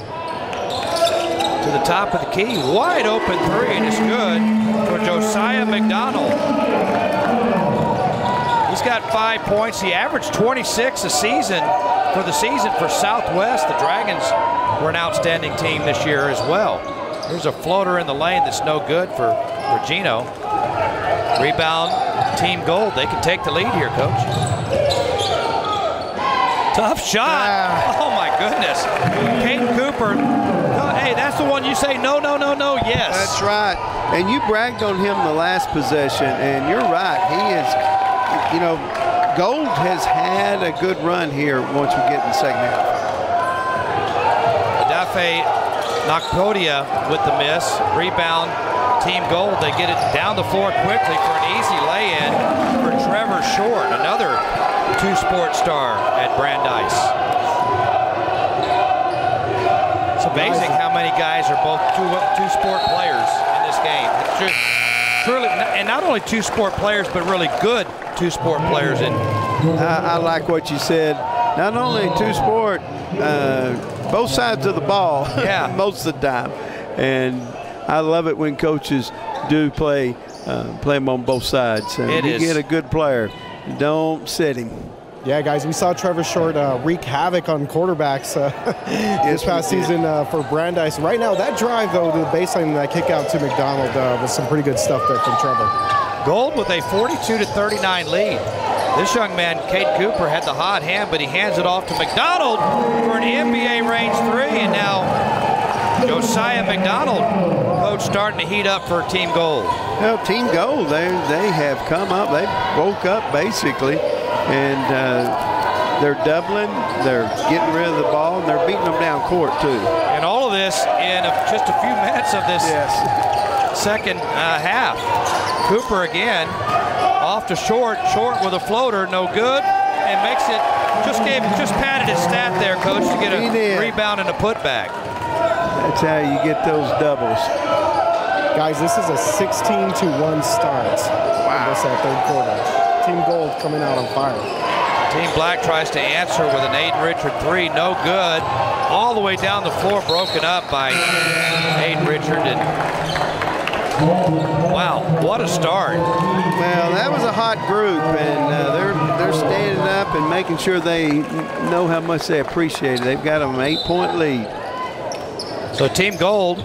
to the top of the key. Wide open three, and it's good for Josiah McDonald. He's got five points. He averaged 26 a season for the season for Southwest. The Dragons were an outstanding team this year as well. There's a floater in the lane that's no good for Regino. Rebound, Team Gold. They can take the lead here, Coach. Tough shot. (laughs) Oh my goodness. Caden Cooper. That's the one you say no, no, no, no, yes. That's right. And you bragged on him the last possession, and you're right. He is, you know, Gold has had a good run here once we get in the second half. Adafe Nakpodia with the miss. Rebound, Team Gold. They get it down the floor quickly for an easy lay-in for Trevor Short, another two-sport star at Brandeis. It's amazing how many guys are both two two-sport players in this game. Just truly, and not only two-sport players, but really good two-sport players. And I, I like what you said. Not only two sport, uh, both sides of the ball (laughs) Yeah. most of the time. And I love it when coaches do play uh, play them on both sides. And It you is- get a good player, don't sit him. Yeah, guys, we saw Trevor Short uh, wreak havoc on quarterbacks uh, (laughs) this past season uh, for Brandeis. Right now, that drive, though, to the baseline, that kick out to McDonald uh, was some pretty good stuff there from Trevor. Gold with a 42 to 39 lead. This young man, Kate Cooper, had the hot hand, but he hands it off to McDonald for an NBA range three, and now Josiah McDonald, coach, starting to heat up for Team Gold. Well, Team Gold, they they have come up. They woke up basically, and uh, they're doubling. They're getting rid of the ball, and they're beating them down court too. And all of this in a, just a few minutes of this Yes. second uh, half. Cooper again, off to Short. Short with a floater, no good, and makes it. Just gave, just padded his stat there, coach, to get a rebound and a putback. That's how you get those doubles. Guys, this is a 16 to 1 start in this third quarter. Team Gold coming out on fire. Team Black tries to answer with an Aiden Richard three, no good. All the way down the floor, broken up by Aiden Richard. And wow, what a start! Well, that was a hot group, and uh, they're they're standing up and making sure they know how much they appreciate it. They've got an eight-point lead. So Team Gold,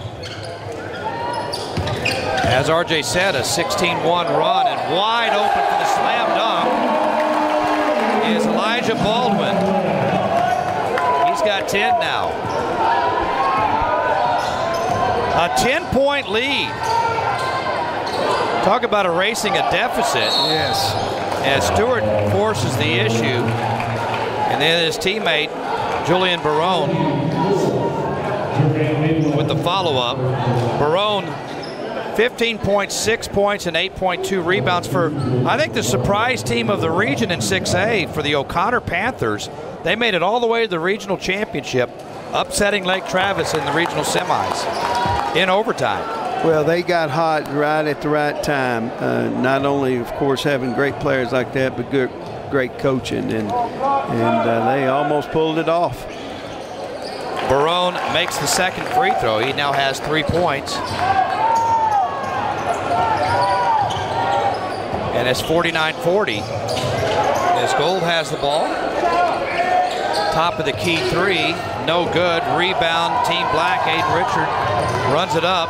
as RJ said, a 16-1 run and wide open for the slam dunk is Elijah Baldwin. He's got 10 now. A 10-point lead. Talk about erasing a deficit Yes. as Stewart forces the issue. And then his teammate, Julian Barone, with the follow-up. Barone, 15.6 points and 8.2 rebounds for, I think, the surprise team of the region in 6A for the O'Connor Panthers. They made it all the way to the regional championship, upsetting Lake Travis in the regional semis in overtime. Well, they got hot right at the right time. Uh, not only, of course, having great players like that, but good, great coaching, and and uh, they almost pulled it off. Barone makes the second free throw. He now has three points. And it's 49-40 as Gold has the ball. Top of the key three, no good. Rebound, Team Black, Aiden Richard runs it up.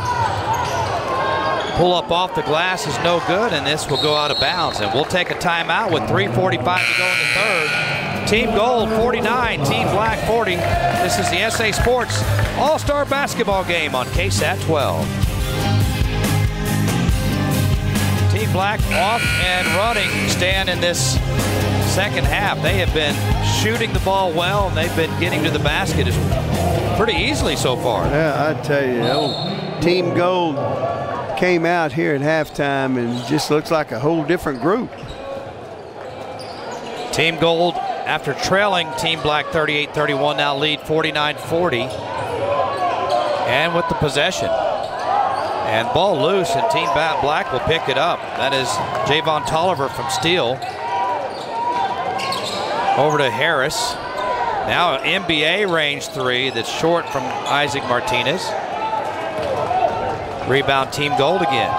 Pull up off the glass is no good, and this will go out of bounds. And we'll take a timeout with 3.45 to go in the third. Team Gold 49, Team Black 40. This is the SA Sports All-Star Basketball Game on KSAT 12. Team Black off and running stand in this second half. They have been shooting the ball well, and they've been getting to the basket pretty easily so far. Yeah, I tell you, Team Gold came out here at halftime and just looks like a whole different group. Team Gold, after trailing Team Black 38-31, now lead 49-40. And with the possession. And ball loose, and Team Bat Black will pick it up. That is Javon Tolliver from Steele. Over to Harris. Now an NBA range three that's short from Isaac Martinez. Rebound Team Gold again.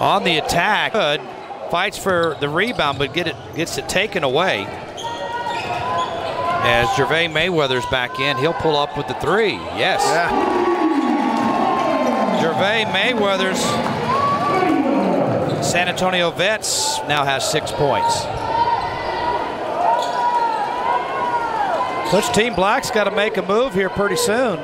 On the attack, good. Fights for the rebound, but get it gets it taken away. As Gervais Mayweather's back in, he'll pull up with the three. Yes. Yeah. Gervais Mayweather's San Antonio Vets now has six points. Coach Team Black's got to make a move here pretty soon.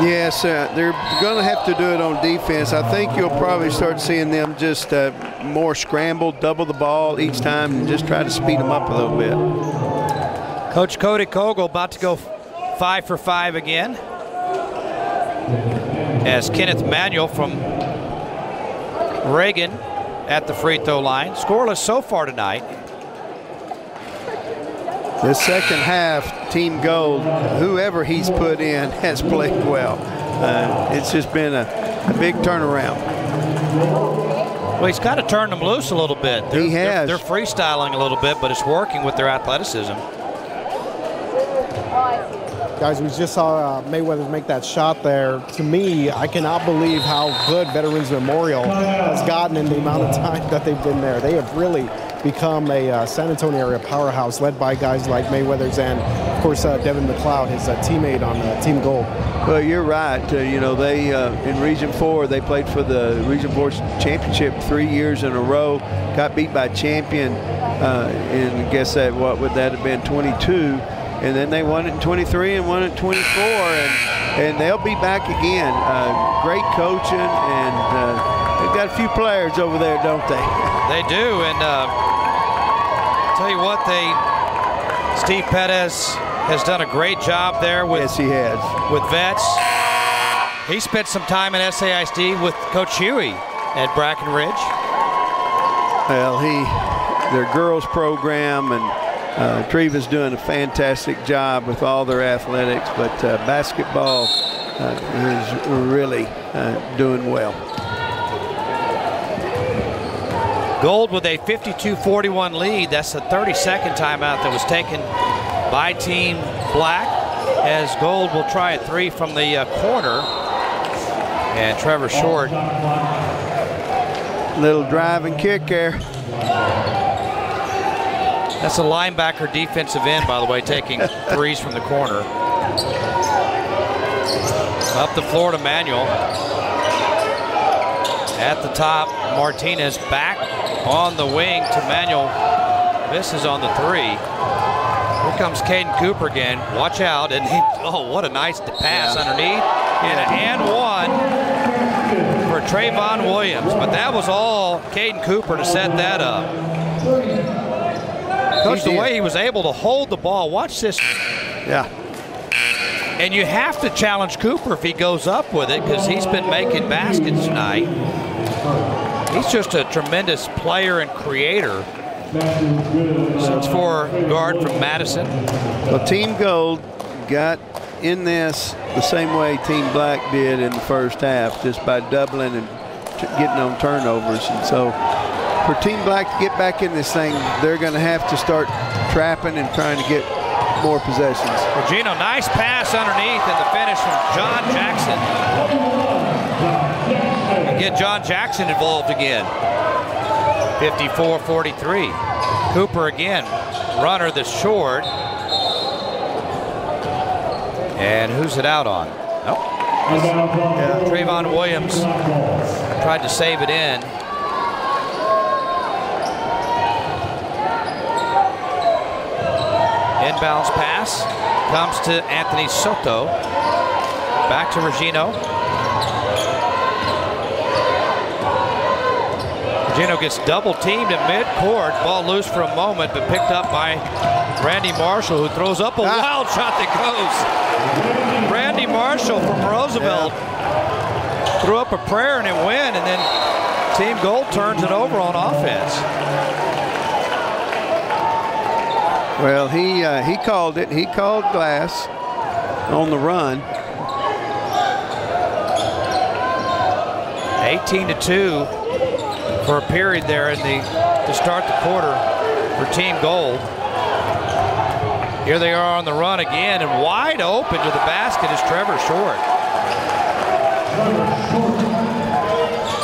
Yes, uh, they're going to have to do it on defense. I think you'll probably start seeing them just uh, more scramble, double the ball each time, and just try to speed them up a little bit. Coach Cody Cowgill about to go five for five again. As Kenneth Manuel from Reagan at the free throw line. Scoreless so far tonight. The second half, Team Gold, whoever he's put in, (laughs) has played well. Uh, it's just been a, a, big turnaround. Well, he's got to turn them loose a little bit. They're, he has. They're, they're freestyling a little bit, but it's working with their athleticism. Guys, we just saw uh, Mayweather make that shot there. To me, I cannot believe how good Veterans Memorial has gotten in the amount of time that they've been there. They have really become a uh, San Antonio area powerhouse led by guys like Mayweather's and, of course, uh, Devin McLeod, his uh, teammate on uh, Team Gold. Well, you're right. Uh, you know, they in Region 4, they played for the Region 4 championship three years in a row, got beat by champion, and I guess that, what would that have been, 22 and then they won it in 23 and won it in 24, and, and they'll be back again. Uh, great coaching, and uh, they've got a few players over there, don't they? (laughs) They do, and uh, tell you what, they Steve Pettis has done a great job there with yes, he has with vets. He spent some time in SAISD with Coach Huey at Brackenridge. Well, he their girls program and uh, Treva's doing a fantastic job with all their athletics, but uh, basketball uh, is really uh, doing well. Gold with a 52-41 lead. That's the 32nd timeout that was taken by Team Black. As Gold will try a three from the uh, corner, and Trevor Short. Little drive and kick there. That's a linebacker defensive end, by the way, taking (laughs) threes from the corner. Up the floor to Manuel. At the top, Martinez back on the wing to Manuel. This is on the three. Here comes Caden Cooper again. Watch out. And he, oh, what a nice pass yeah. underneath. And, and one for Trayvon Williams. But that was all Caden Cooper to set that up. Coach, the way he was able to hold the ball. Watch this. Yeah. And you have to challenge Cooper if he goes up with it because he's been making baskets tonight. He's just a tremendous player and creator. Six four guard from Madison. Well, Team Gold got in this the same way Team Black did in the first half, just by doubling and getting on turnovers. And so for Team Black to get back in this thing, they're going to have to start trapping and trying to get more possessions. Regino, nice pass underneath and the finish from John Jackson. And get John Jackson involved again. 54-43. Cooper again, runner that's short. And who's it out on? Nope. Yeah. Trayvon Williams tried to save it in. Inbounds pass comes to Anthony Soto. Back to Regino. Regino gets double teamed at midcourt. Ball loose for a moment, but picked up by Randy Marshall, who throws up a Ah. wild shot that goes. Randy Marshall from Roosevelt threw up a prayer and it went, and then Team Gold turns it over on offense. Well, he uh, he called it. He called glass on the run. 18 to 2 for a period there in the to start the quarter for Team Gold. Here they are on the run again, and wide open to the basket is Trevor Short.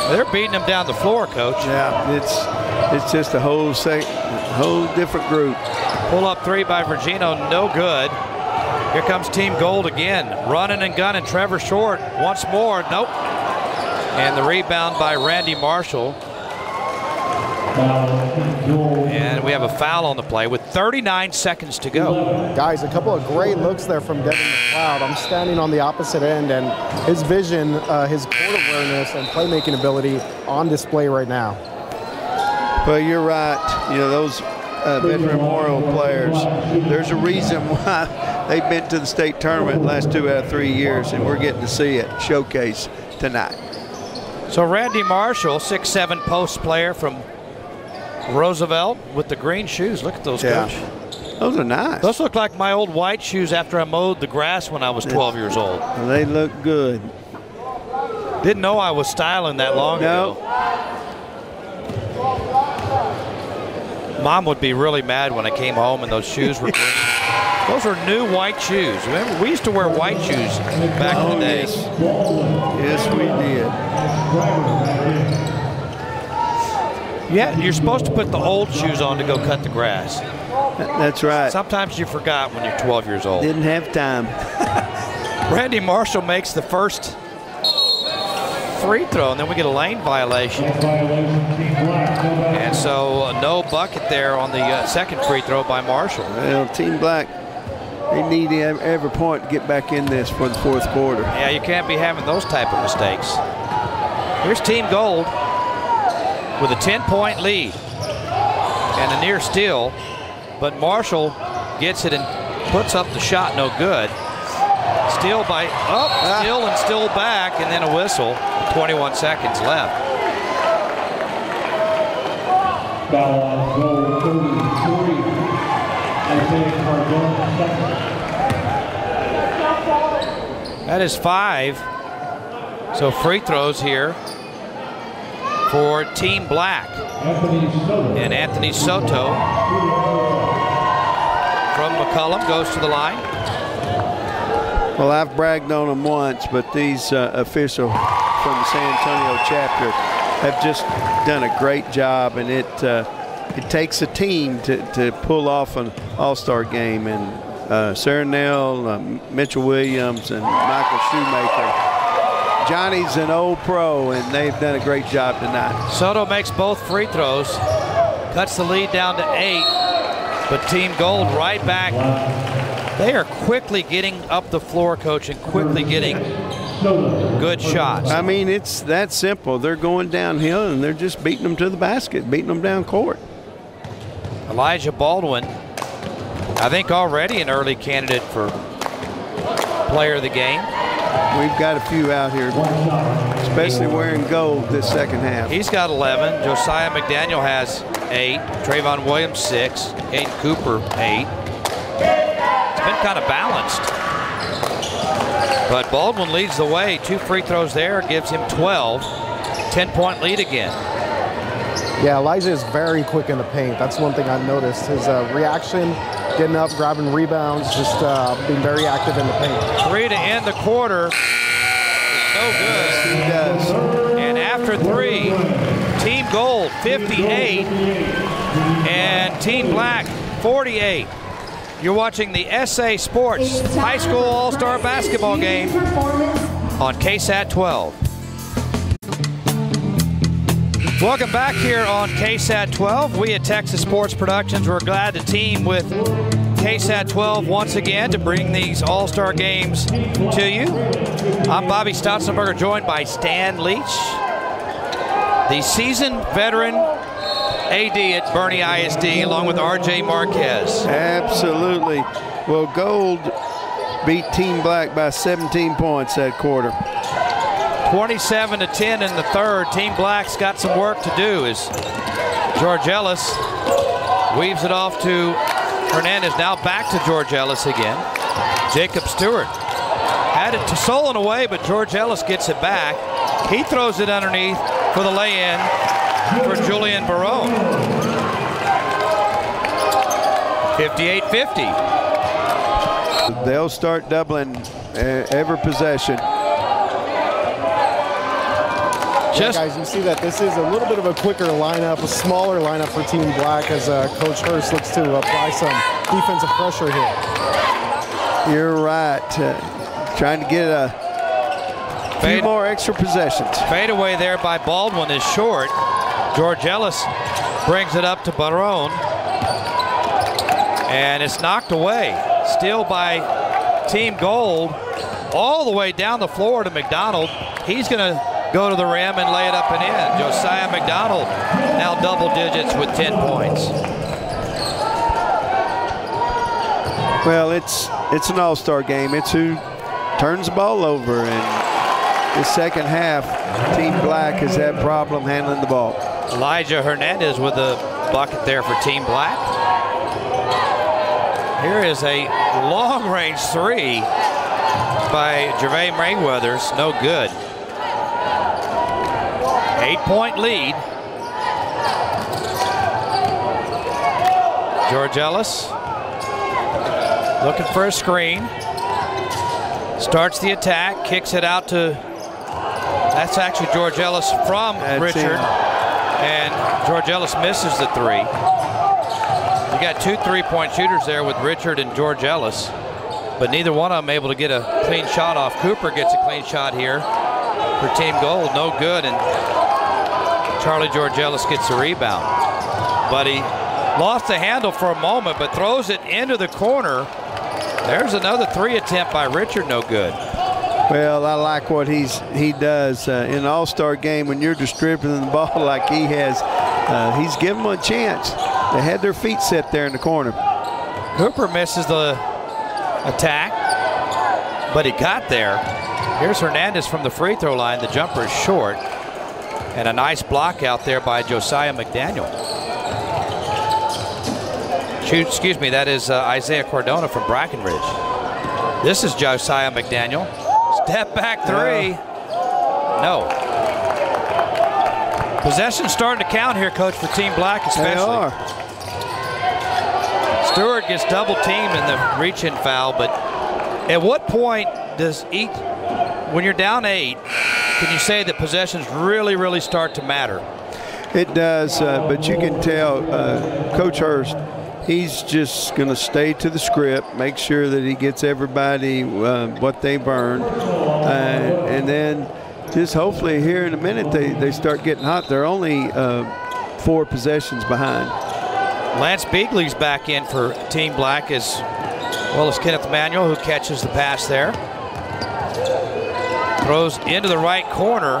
They're beating him down the floor, coach. Yeah, it's it's just a whole sec, whole different group. Pull up three by Virgino, no good. Here comes Team Gold again, running and gunning. Trevor Short once more, nope. And the rebound by Randy Marshall. And we have a foul on the play with 39 seconds to go. Guys, a couple of great looks there from Devin McLeod. I'm standing on the opposite end, and his vision, uh, his court awareness, and playmaking ability on display right now. But you're right. You know those uh, veteran Memorial players. There's a reason (laughs) why they've been to the state tournament the last two out of three years, and we're getting to see it showcase tonight. So Randy Marshall, six-seven post player from Roosevelt with the green shoes. Look at those, Yeah. coach. Those are nice. Those look like my old white shoes after I mowed the grass when I was 12 years old. They look good. Didn't know I was styling that long No. ago. Mom would be really mad when I came home and those shoes were green. Those were new white shoes. Remember, we used to wear white shoes back in Oh, the day. yes. Yes, we did. Yeah, you're supposed to put the old shoes on to go cut the grass. That's right. Sometimes you forgot when you're 12 years old. Didn't have time. (laughs) Randy Marshall makes the first free throw, and then we get a lane violation. And so uh, no bucket there on the uh, second free throw by Marshall. Well, Team Black, they need every point to get back in this for the fourth quarter. Yeah, you can't be having those type of mistakes. Here's Team Gold with a 10-point lead and a near steal, but Marshall gets it and puts up the shot, no good. Steal by up, still and still back, and then a whistle. 21 seconds left. Foul on goal 33. Isaiah Cardone, second. That is five. So free throws here for Team Black. Anthony And Anthony Soto from McCollum goes to the line. Well, I've bragged on them once, but these uh, officials from the San Antonio chapter have just done a great job, and it uh, it takes a team to, to pull off an All-Star game. And uh, Serenell, uh, Mitchell Williams, and Michael Shoemaker. Johnny's an old pro, and they've done a great job tonight. Soto makes both free throws, cuts the lead down to eight, but Team Gold right back. They are quickly getting up the floor, coach, and quickly getting good shots. I mean, it's that simple. They're going downhill, and they're just beating them to the basket, beating them down court. Elijah Baldwin, I think already an early candidate for player of the game. We've got a few out here, especially wearing gold this second half. He's got 11. Josiah McDaniel has eight. Trayvon Williams, six. Caden Cooper, eight. Been kind of balanced. But Baldwin leads the way. Two free throws there gives him 12. 10 point lead again. Yeah, Elijah is very quick in the paint. That's one thing I've noticed. His uh, reaction, getting up, grabbing rebounds, just uh, being very active in the paint. Three to end the quarter. No good. He does. And after after three. Team Gold 58 and Team Black 48. You're watching the SA Sports High School All-Star Basketball game on KSAT 12. Welcome back here on KSAT 12. We at Texas Sports Productions, we're glad to team with KSAT 12 once again to bring these All-Star games to you. I'm Bobby Stotzenberger, joined by Stan Leach, the seasoned veteran AD at Boerne ISD, along with RJ Marquez. Absolutely. Well, Gold beat Team Black by 17 points that quarter. 27 to 10 in the third. Team Black's got some work to do as Georgelis weaves it off to Hernandez. Now back to Georgelis again. Jacob Stewart had it to Solon away, but Georgelis gets it back. He throws it underneath for the lay-in for Julian Barone. 58-50. They'll start doubling uh, every possession. Just yeah, guys, you see that this is a little bit of a quicker lineup, a smaller lineup for Team Black as uh, Coach Hurst looks to apply some defensive pressure here. You're right. Uh, trying to get a few more extra possessions. Fadeaway there by Baldwin is short. Georgelis brings it up to Barone. And it's knocked away. Still by Team Gold. All the way down the floor to McDonald. He's going to go to the rim and lay it up and in. Josiah McDonald now double digits with 10 points. Well, it's it's an all-star game. It's who turns the ball over. And the second half, Team Black has had problem handling the ball. Elijah Hernandez with a bucket there for Team Black. Here is a long range three by Gervais Mayweathers. No good. Eight point lead. Georgelis looking for a screen. Starts the attack, kicks it out to. That's actually Georgelis from Richard. And Georgelis misses the three. You got two three-point shooters there with Richard and Georgelis, but neither one of them able to get a clean shot off. Cooper gets a clean shot here for Team Gold, no good, and Charlie Georgelis gets the rebound. But he lost the handle for a moment, but throws it into the corner. There's another three attempt by Richard, no good. Well, I like what he's he does uh, in an all-star game when you're distributing the ball (laughs) like he has. Uh, he's giving them a chance. They had their feet set there in the corner. Cooper misses the attack, but he got there. Here's Hernandez from the free throw line. The jumper is short. And a nice block out there by Josiah McDaniel. Excuse me, that is uh, Isaiah Cordona from Brackenridge. This is Josiah McDaniel. Step back three. No. Possession starting to count here, coach, for Team Black especially. They are. Stewart gets double teamed in the reach-in foul, but at what point does each, when you're down eight, can you say that possessions really, really start to matter? It does, uh, but you can tell uh, Coach Hurst, he's just going to stay to the script, make sure that he gets everybody uh, what they've earned, uh, and then just hopefully here in a minute they, they start getting hot. They're only uh, four possessions behind. Lance Beagley's back in for Team Black as well as Kenneth Manuel, who catches the pass there. Throws into the right corner.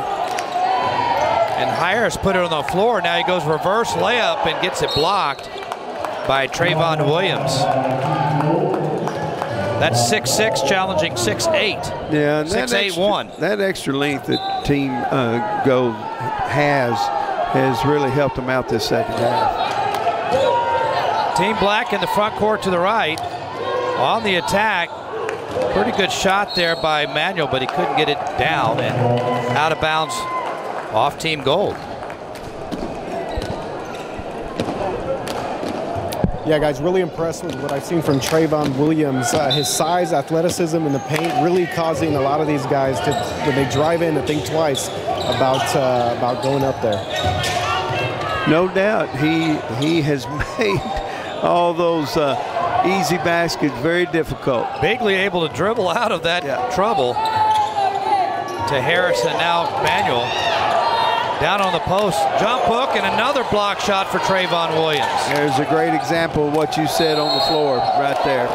And Harris put it on the floor. Now he goes reverse layup and gets it blocked by Trayvon Williams. That's 6'6", challenging 6'8". Yeah, and Six, that eight, extra, one. That extra length that Team uh, Gold has has really helped them out this second half. Team Black in the front court to the right. On the attack. Pretty good shot there by Manuel, but he couldn't get it down and out of bounds off Team Gold. Yeah, guys, really impressed with what I've seen from Trayvon Williams. Uh, his size, athleticism in the paint, really causing a lot of these guys to, when they drive in, to think twice about uh, about going up there. No doubt, he he has (laughs) made all those uh, easy baskets very difficult. Bigley able to dribble out of that trouble to Harrison. Now Manuel down on the post, jump hook, and another block shot for Trayvon Williams. There's a great example of what you said on the floor right there.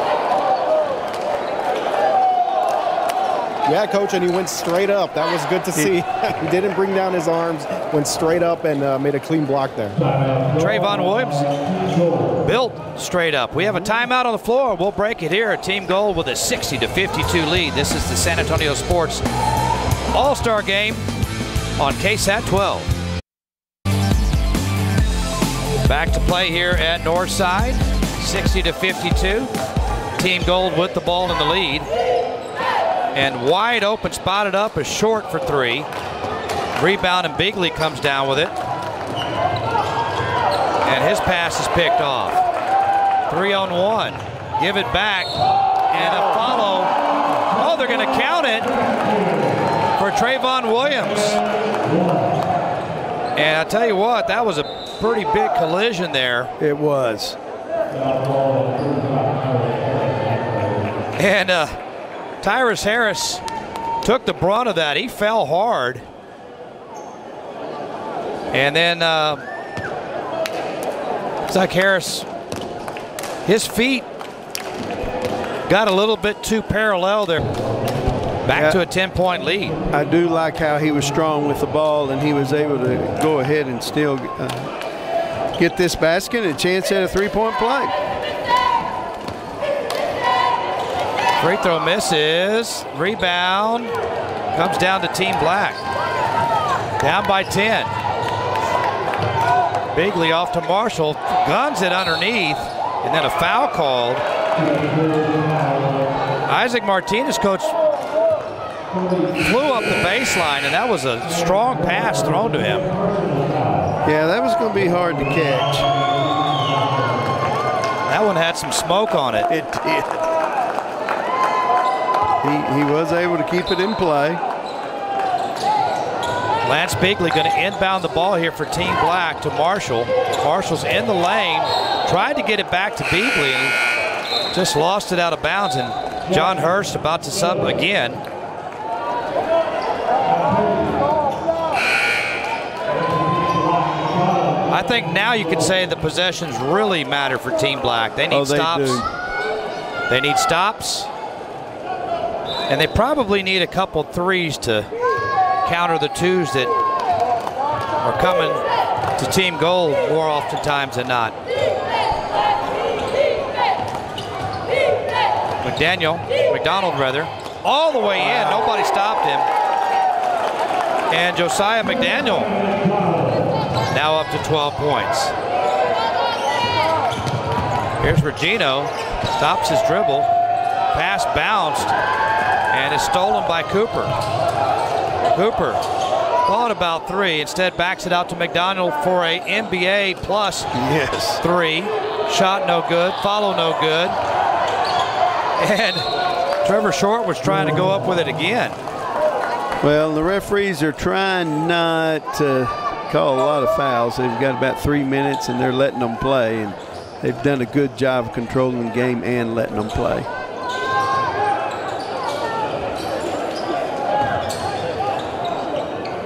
Yeah, coach, and he went straight up. That was good to see. (laughs) he didn't bring down his arms, went straight up and uh, made a clean block there. Trayvon Williams built straight up. We have a timeout on the floor. We'll break it here. A team Gold with a 60 to 52 lead. This is the San Antonio Sports All-Star Game on KSAT 12. Back to play here at Northside, 60 to 52. Team Gold with the ball in the lead. And wide open, spotted up, is short for three. Rebound, and Bigley comes down with it. And his pass is picked off. Three on one. Give it back. And a follow. Oh, they're going to count it for Trayvon Williams. And I tell you what, that was a pretty big collision there. It was. And uh, Tyrus Harris took the brunt of that. He fell hard. And then uh, Zach Harris, his feet got a little bit too parallel there. Back Yeah. to a 10 point lead. I do like how he was strong with the ball and he was able to go ahead and still uh, get this basket and a chance at a three-point play. Free throw misses. Rebound comes down to Team Black. Down by 10. Bigley off to Marshall. Guns it underneath. And then a foul called. Isaac Martinez, coach, flew up the baseline, and that was a strong pass thrown to him. Yeah, that was going to be hard to catch. That one had some smoke on it. It did. He, he was able to keep it in play. Lance Bigley going to inbound the ball here for Team Black to Marshall. Marshall's in the lane, tried to get it back to Bigley, and just lost it out of bounds. And John Hurst about to sub again. I think now you can say the possessions really matter for Team Black. They need Oh, they stops. do. They need stops. And they probably need a couple threes to counter the twos that are coming to Team Gold more oftentimes than not. McDaniel, McDonald rather, all the way in. Nobody stopped him. And Josiah McDaniel now up to 12 points. Here's Regino, stops his dribble, pass bounced, and is stolen by Cooper. Cooper thought about three, instead backs it out to McDonald for a NBA plus Yes. three. Shot no good, follow no good. And Trevor Short was trying to go up with it again. Well, the referees are trying not to call a lot of fouls. They've got about three minutes and they're letting them play. And they've done a good job of controlling the game and letting them play.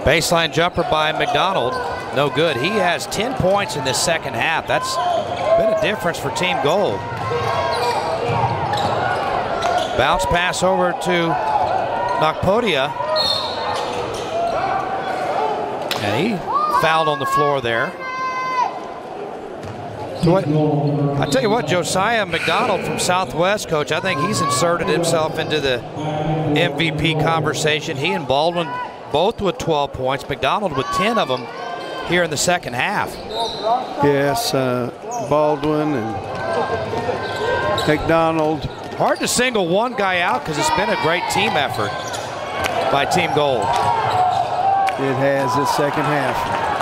Baseline jumper by McDonald, no good. He has 10 points in this second half. That's been a difference for Team Gold. Bounce pass over to Nakpodia. And he fouled on the floor there. So what- I tell you what, Josiah McDonald from Southwest, coach, I think he's inserted himself into the MVP conversation. He and Baldwin both with 12 points, McDonald with 10 of them here in the second half. Yes, uh, Baldwin and McDonald. Hard to single one guy out because it's been a great team effort by Team Gold. It has this second half.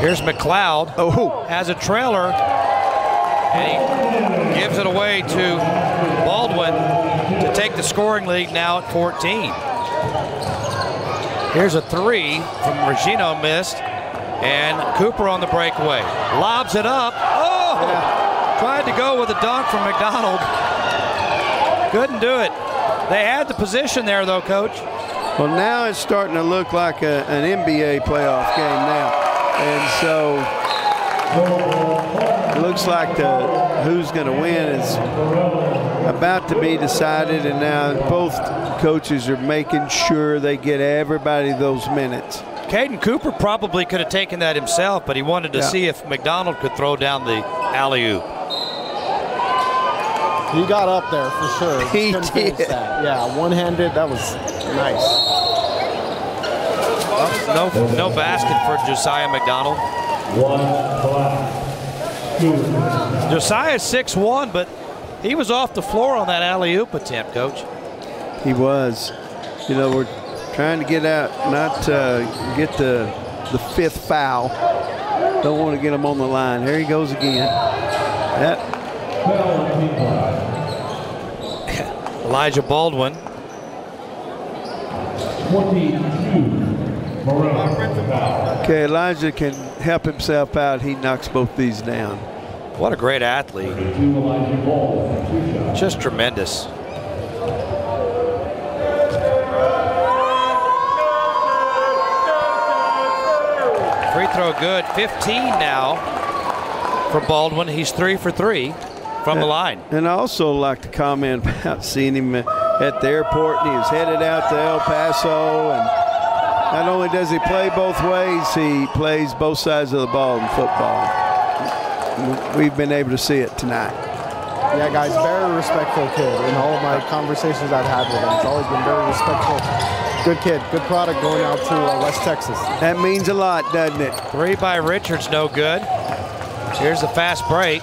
Here's McLeod. Oh, Has a trailer. And he gives it away to Baldwin to take the scoring lead now at 14. Here's a three from Regino missed. And Cooper on the breakaway. Lobs it up. Oh! Tried to go with a dunk from McDonald. Couldn't do it. They had the position there, though, Coach. Well, now it's starting to look like a, an NBA playoff game now. And so it looks like the who's going to win is about to be decided. And now both coaches are making sure they get everybody those minutes. Caden Cooper probably could have taken that himself, but he wanted to Yeah. see if McDonald could throw down the alley oop. He got up there for sure. He did. That. Yeah, one-handed. That was nice. No, no basket for Josiah McDonald. One class. Two. Josiah's 6'1", but he was off the floor on that alley oop attempt, Coach. He was. You know, we're trying to get out, not uh, get the the fifth foul. Don't want to get him on the line. Here he goes again. That Foul team foul. Elijah Baldwin. 22. Okay. Elijah can help himself out. He knocks both these down. What a great athlete. 32 Elijah Ball. Two shots. Just tremendous. Free throw good. 15 now for Baldwin. He's three for three from the line. And I also like to comment (laughs) about seeing him at the airport, and he was headed out to El Paso. And not only does he play both ways, he plays both sides of the ball in football. We've been able to see it tonight. Yeah, guys, very respectful kid. In all of my conversations I've had with him, he's always been very respectful. Good kid, good product going out to uh, West Texas. That means a lot, doesn't it? Three by Richards, no good. Here's the fast break.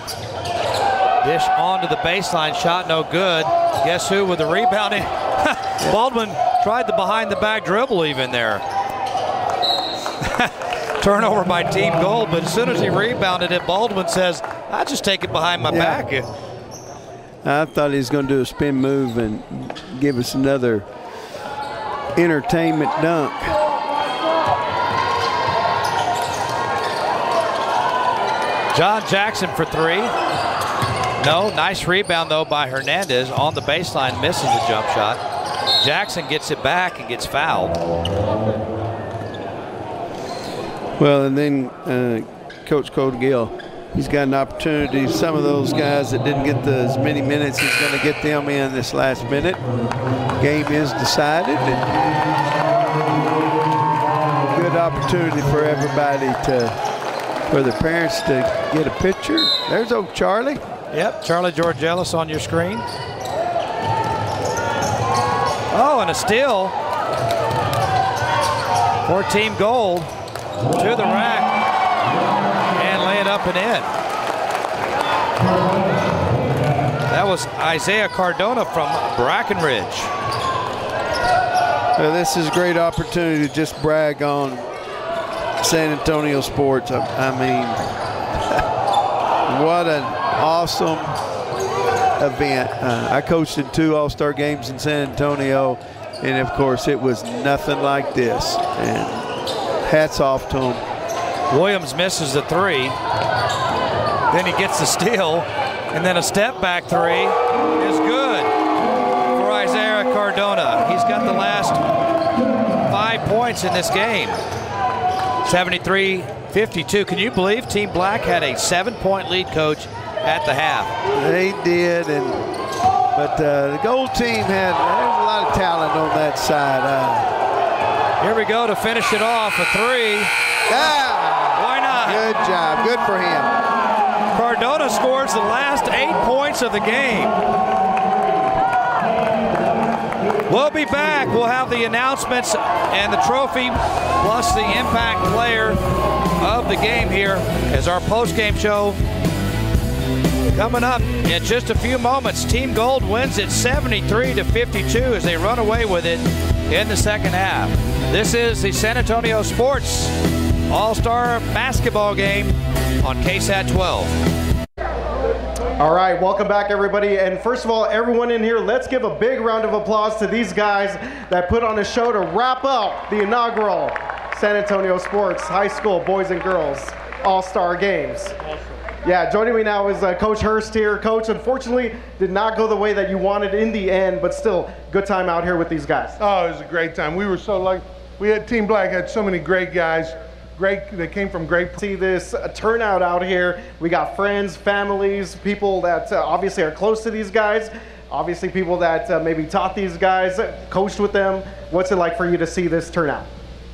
Dish onto the baseline, shot no good. Guess who with the rebounding? (laughs) Baldwin tried the behind the back dribble even there. Turnover by Team Gold, but as soon as he rebounded it, Baldwin says, I just take it behind my Yeah. back. I thought he was going to do a spin move and give us another entertainment dunk. John Jackson for three. No, nice rebound though by Hernandez on the baseline, misses the jump shot. Jackson gets it back and gets fouled. Well, and then uh, Coach Cowgill, he's got an opportunity. Some of those guys that didn't get the, as many minutes, he's going to get them in this last minute. Game is decided. Good opportunity for everybody to, for the parents to get a picture. There's old Charlie. Yep, Charlie Georgelis on your screen. Oh, and a steal for Team Gold to the rack and lay it up and in. That was Isaiah Cardona from Brackenridge. Uh, this is a great opportunity to just brag on San Antonio sports. I, I mean, (laughs) what an awesome event. Uh, I coached in two All-Star games in San Antonio, and of course, it was nothing like this. And hats off to him. Williams misses the three. Then he gets the steal. And then a step back three is good for Isaiah Cardona. He's got the last five points in this game. 73 52. Can you believe Team Black had a seven point lead, coach, at the half? They did, and but uh, the gold team had there's a lot of talent on that side. Uh, Here we go to finish it off. A three. ah, Why not? good job, good for him. Cardona scores the last eight points of the game. We'll be back. We'll have the announcements and the trophy plus the impact player of the game here as our post-game show coming up in just a few moments. Team Gold wins it 73 to 52 as they run away with it in the second half. This is the San Antonio Sports All-Star Basketball game on KSAT 12. All right, welcome back, everybody. And first of all, everyone in here, let's give a big round of applause to these guys that put on a show to wrap up the inaugural San Antonio Sports High School Boys and Girls All Star Games. Yeah, joining me now is uh, Coach Hurst here. Coach, unfortunately, did not go the way that you wanted in the end, but still, good time out here with these guys. Oh, it was a great time. We were so lucky. We had Team Black had so many great guys. Great, they came from great. See this turnout out here. We got friends, families, people that uh, obviously are close to these guys. Obviously, people that uh, maybe taught these guys, coached with them. What's it like for you to see this turnout?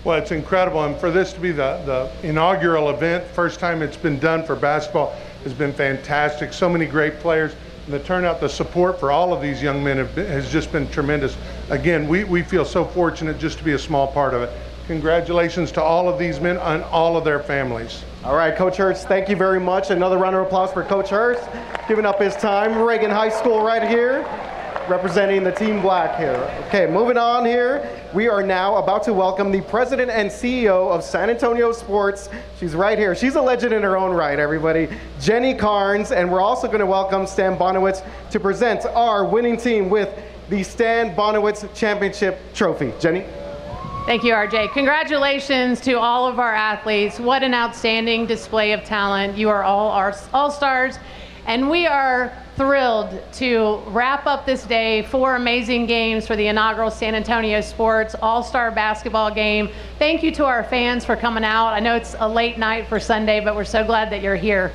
Well, it's incredible, and for this to be the, the inaugural event, first time it's been done for basketball, has been fantastic. So many great players, the turnout, the support for all of these young men been, has just been tremendous. Again, we, we feel so fortunate just to be a small part of it. Congratulations to all of these men and all of their families. All right, Coach Hurst, thank you very much. Another round of applause for Coach Hurst, giving up his time. Reagan High School right here, representing the Team Black here. Okay, moving on here. We are now about to welcome the president and CEO of San Antonio Sports. She's right here. She's a legend in her own right, everybody. Jenny Carnes, and we're also going to welcome Stan Bonewitz to present our winning team with the Stan Bonewitz Championship Trophy. Jenny? Thank you, RJ. Congratulations to all of our athletes. What an outstanding display of talent. You are all our all-stars. And we are thrilled to wrap up this day. Four amazing games for the inaugural San Antonio Sports All-Star Basketball Game. Thank you to our fans for coming out. I know it's a late night for Sunday, but we're so glad that you're here.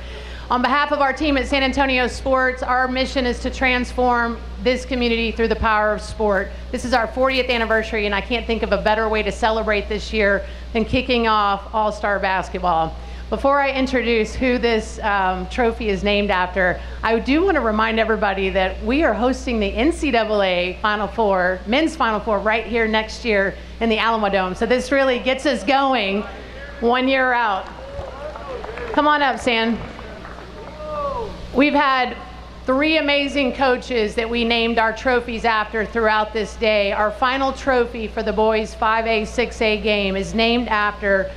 On behalf of our team at San Antonio Sports, our mission is to transform this community through the power of sport. This is our 40th anniversary, and I can't think of a better way to celebrate this year than kicking off All Star Basketball. Before I introduce who this um, trophy is named after, I do want to remind everybody that we are hosting the NCAA Final Four, men's Final Four, right here next year in the Alamodome. So this really gets us going one year out. Come on up, Sam. We've had three amazing coaches that we named our trophies after throughout this day. Our final trophy for the boys 5A, 6A game is named after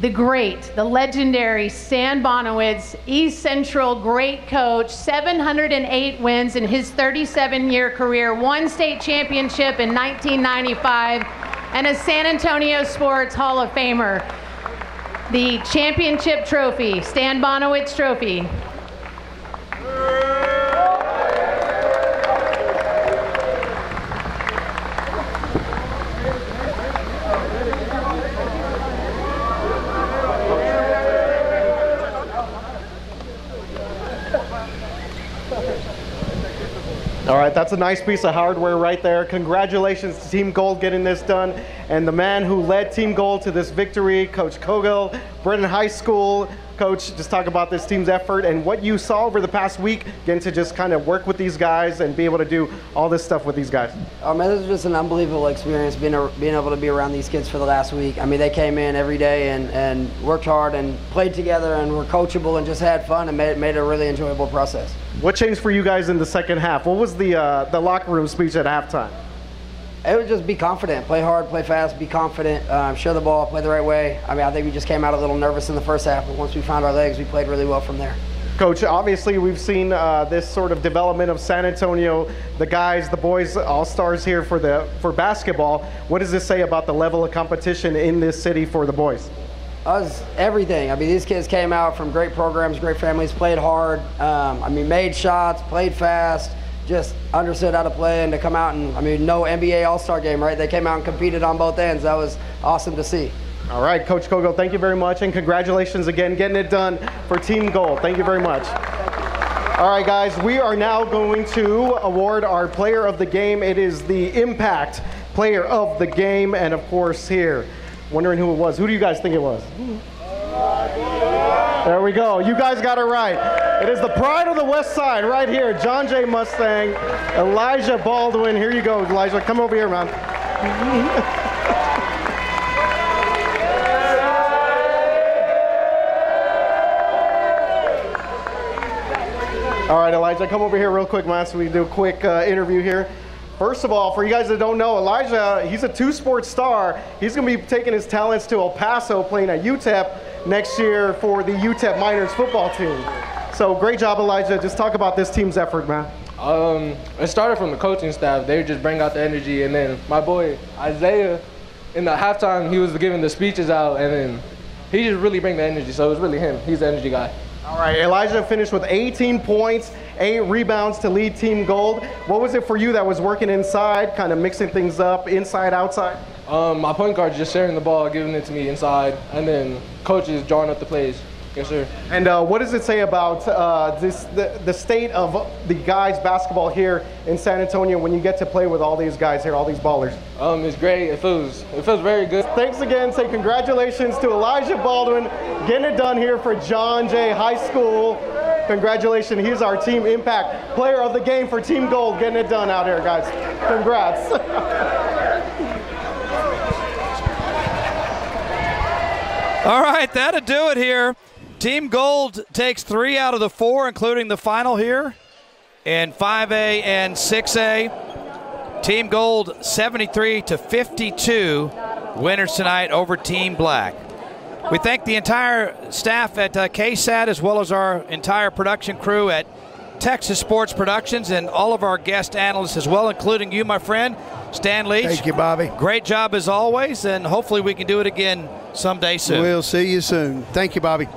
the great, the legendary Stan Bonewitz, East Central great coach, 708 wins in his 37 year career, one state championship in 1995, and a San Antonio Sports Hall of Famer. The championship trophy, Stan Bonewitz Trophy, All right, that's a nice piece of hardware right there. Congratulations to Team Gold getting this done. And the man who led Team Gold to this victory, Coach Cowgill, Brennan High School. Coach, just talk about this team's effort and what you saw over the past week, getting to just kind of work with these guys and be able to do all this stuff with these guys. Man, this was just an unbelievable experience being, a, being able to be around these kids for the last week. I mean, they came in every day and, and worked hard and played together and were coachable and just had fun and made, made a really enjoyable process. What changed for you guys in the second half? What was the uh, the locker room speech at halftime? It was just be confident, play hard, play fast, be confident, um, share the ball, play the right way. I mean, I think we just came out a little nervous in the first half, but once we found our legs, we played really well from there. Coach, obviously we've seen uh, this sort of development of San Antonio, the guys, the boys, all stars here for the for basketball. What does this say about the level of competition in this city for the boys? Us, everything. I mean, these kids came out from great programs, great families, played hard. Um, I mean, made shots, played fast, just understood how to play, and to come out and I mean, no NBA All Star game, right? They came out and competed on both ends. That was awesome to see. All right, Coach Cowgill, thank you very much, and congratulations again getting it done for Team Gold. Thank you very much. All right, guys, we are now going to award our player of the game. It is the Impact Player of the Game, and of course, here, wondering who it was. Who do you guys think it was? There we go. You guys got it right. It is the pride of the West Side right here. John Jay Mustang, Elijah Baldwin. Here you go, Elijah. Come over here, man. (laughs) All right, Elijah, come over here real quick, man, so we can do a quick uh, interview here. First of all, for you guys that don't know, Elijah, he's a two-sport star. He's going to be taking his talents to El Paso, playing at UTEP next year for the UTEP Miners football team. So great job, Elijah. Just talk about this team's effort, man. Um, it started from the coaching staff. They just bring out the energy, and then my boy Isaiah, in the halftime, he was giving the speeches out, and then he just really bring the energy. So it was really him. He's the energy guy. All right, Elijah finished with 18 points, eight rebounds to lead Team Gold. What was it for you that was working inside, kind of mixing things up, inside, outside? Um, my point guard just sharing the ball, giving it to me inside, and then coaches drawing up the plays. Yes, sir. And uh, what does it say about uh, this, the, the state of the guys' basketball here in San Antonio when you get to play with all these guys here, all these ballers? Um, it's great. It feels it feels very good. Thanks again. Say congratulations to Elijah Baldwin getting it done here for John Jay High School. Congratulations. He's our team impact player of the game for Team Gold, getting it done out here, guys. Congrats. (laughs) All right, that'll do it here. Team Gold takes three out of the four, including the final here in 5A and 6A. Team Gold 73 to 52 winners tonight over Team Black. We thank the entire staff at uh, KSAT as well as our entire production crew at Texas Sports Productions and all of our guest analysts as well, including you, my friend, Stan Leach. Thank you, Bobby. Great job as always, and hopefully we can do it again someday soon. We'll see you soon. Thank you, Bobby.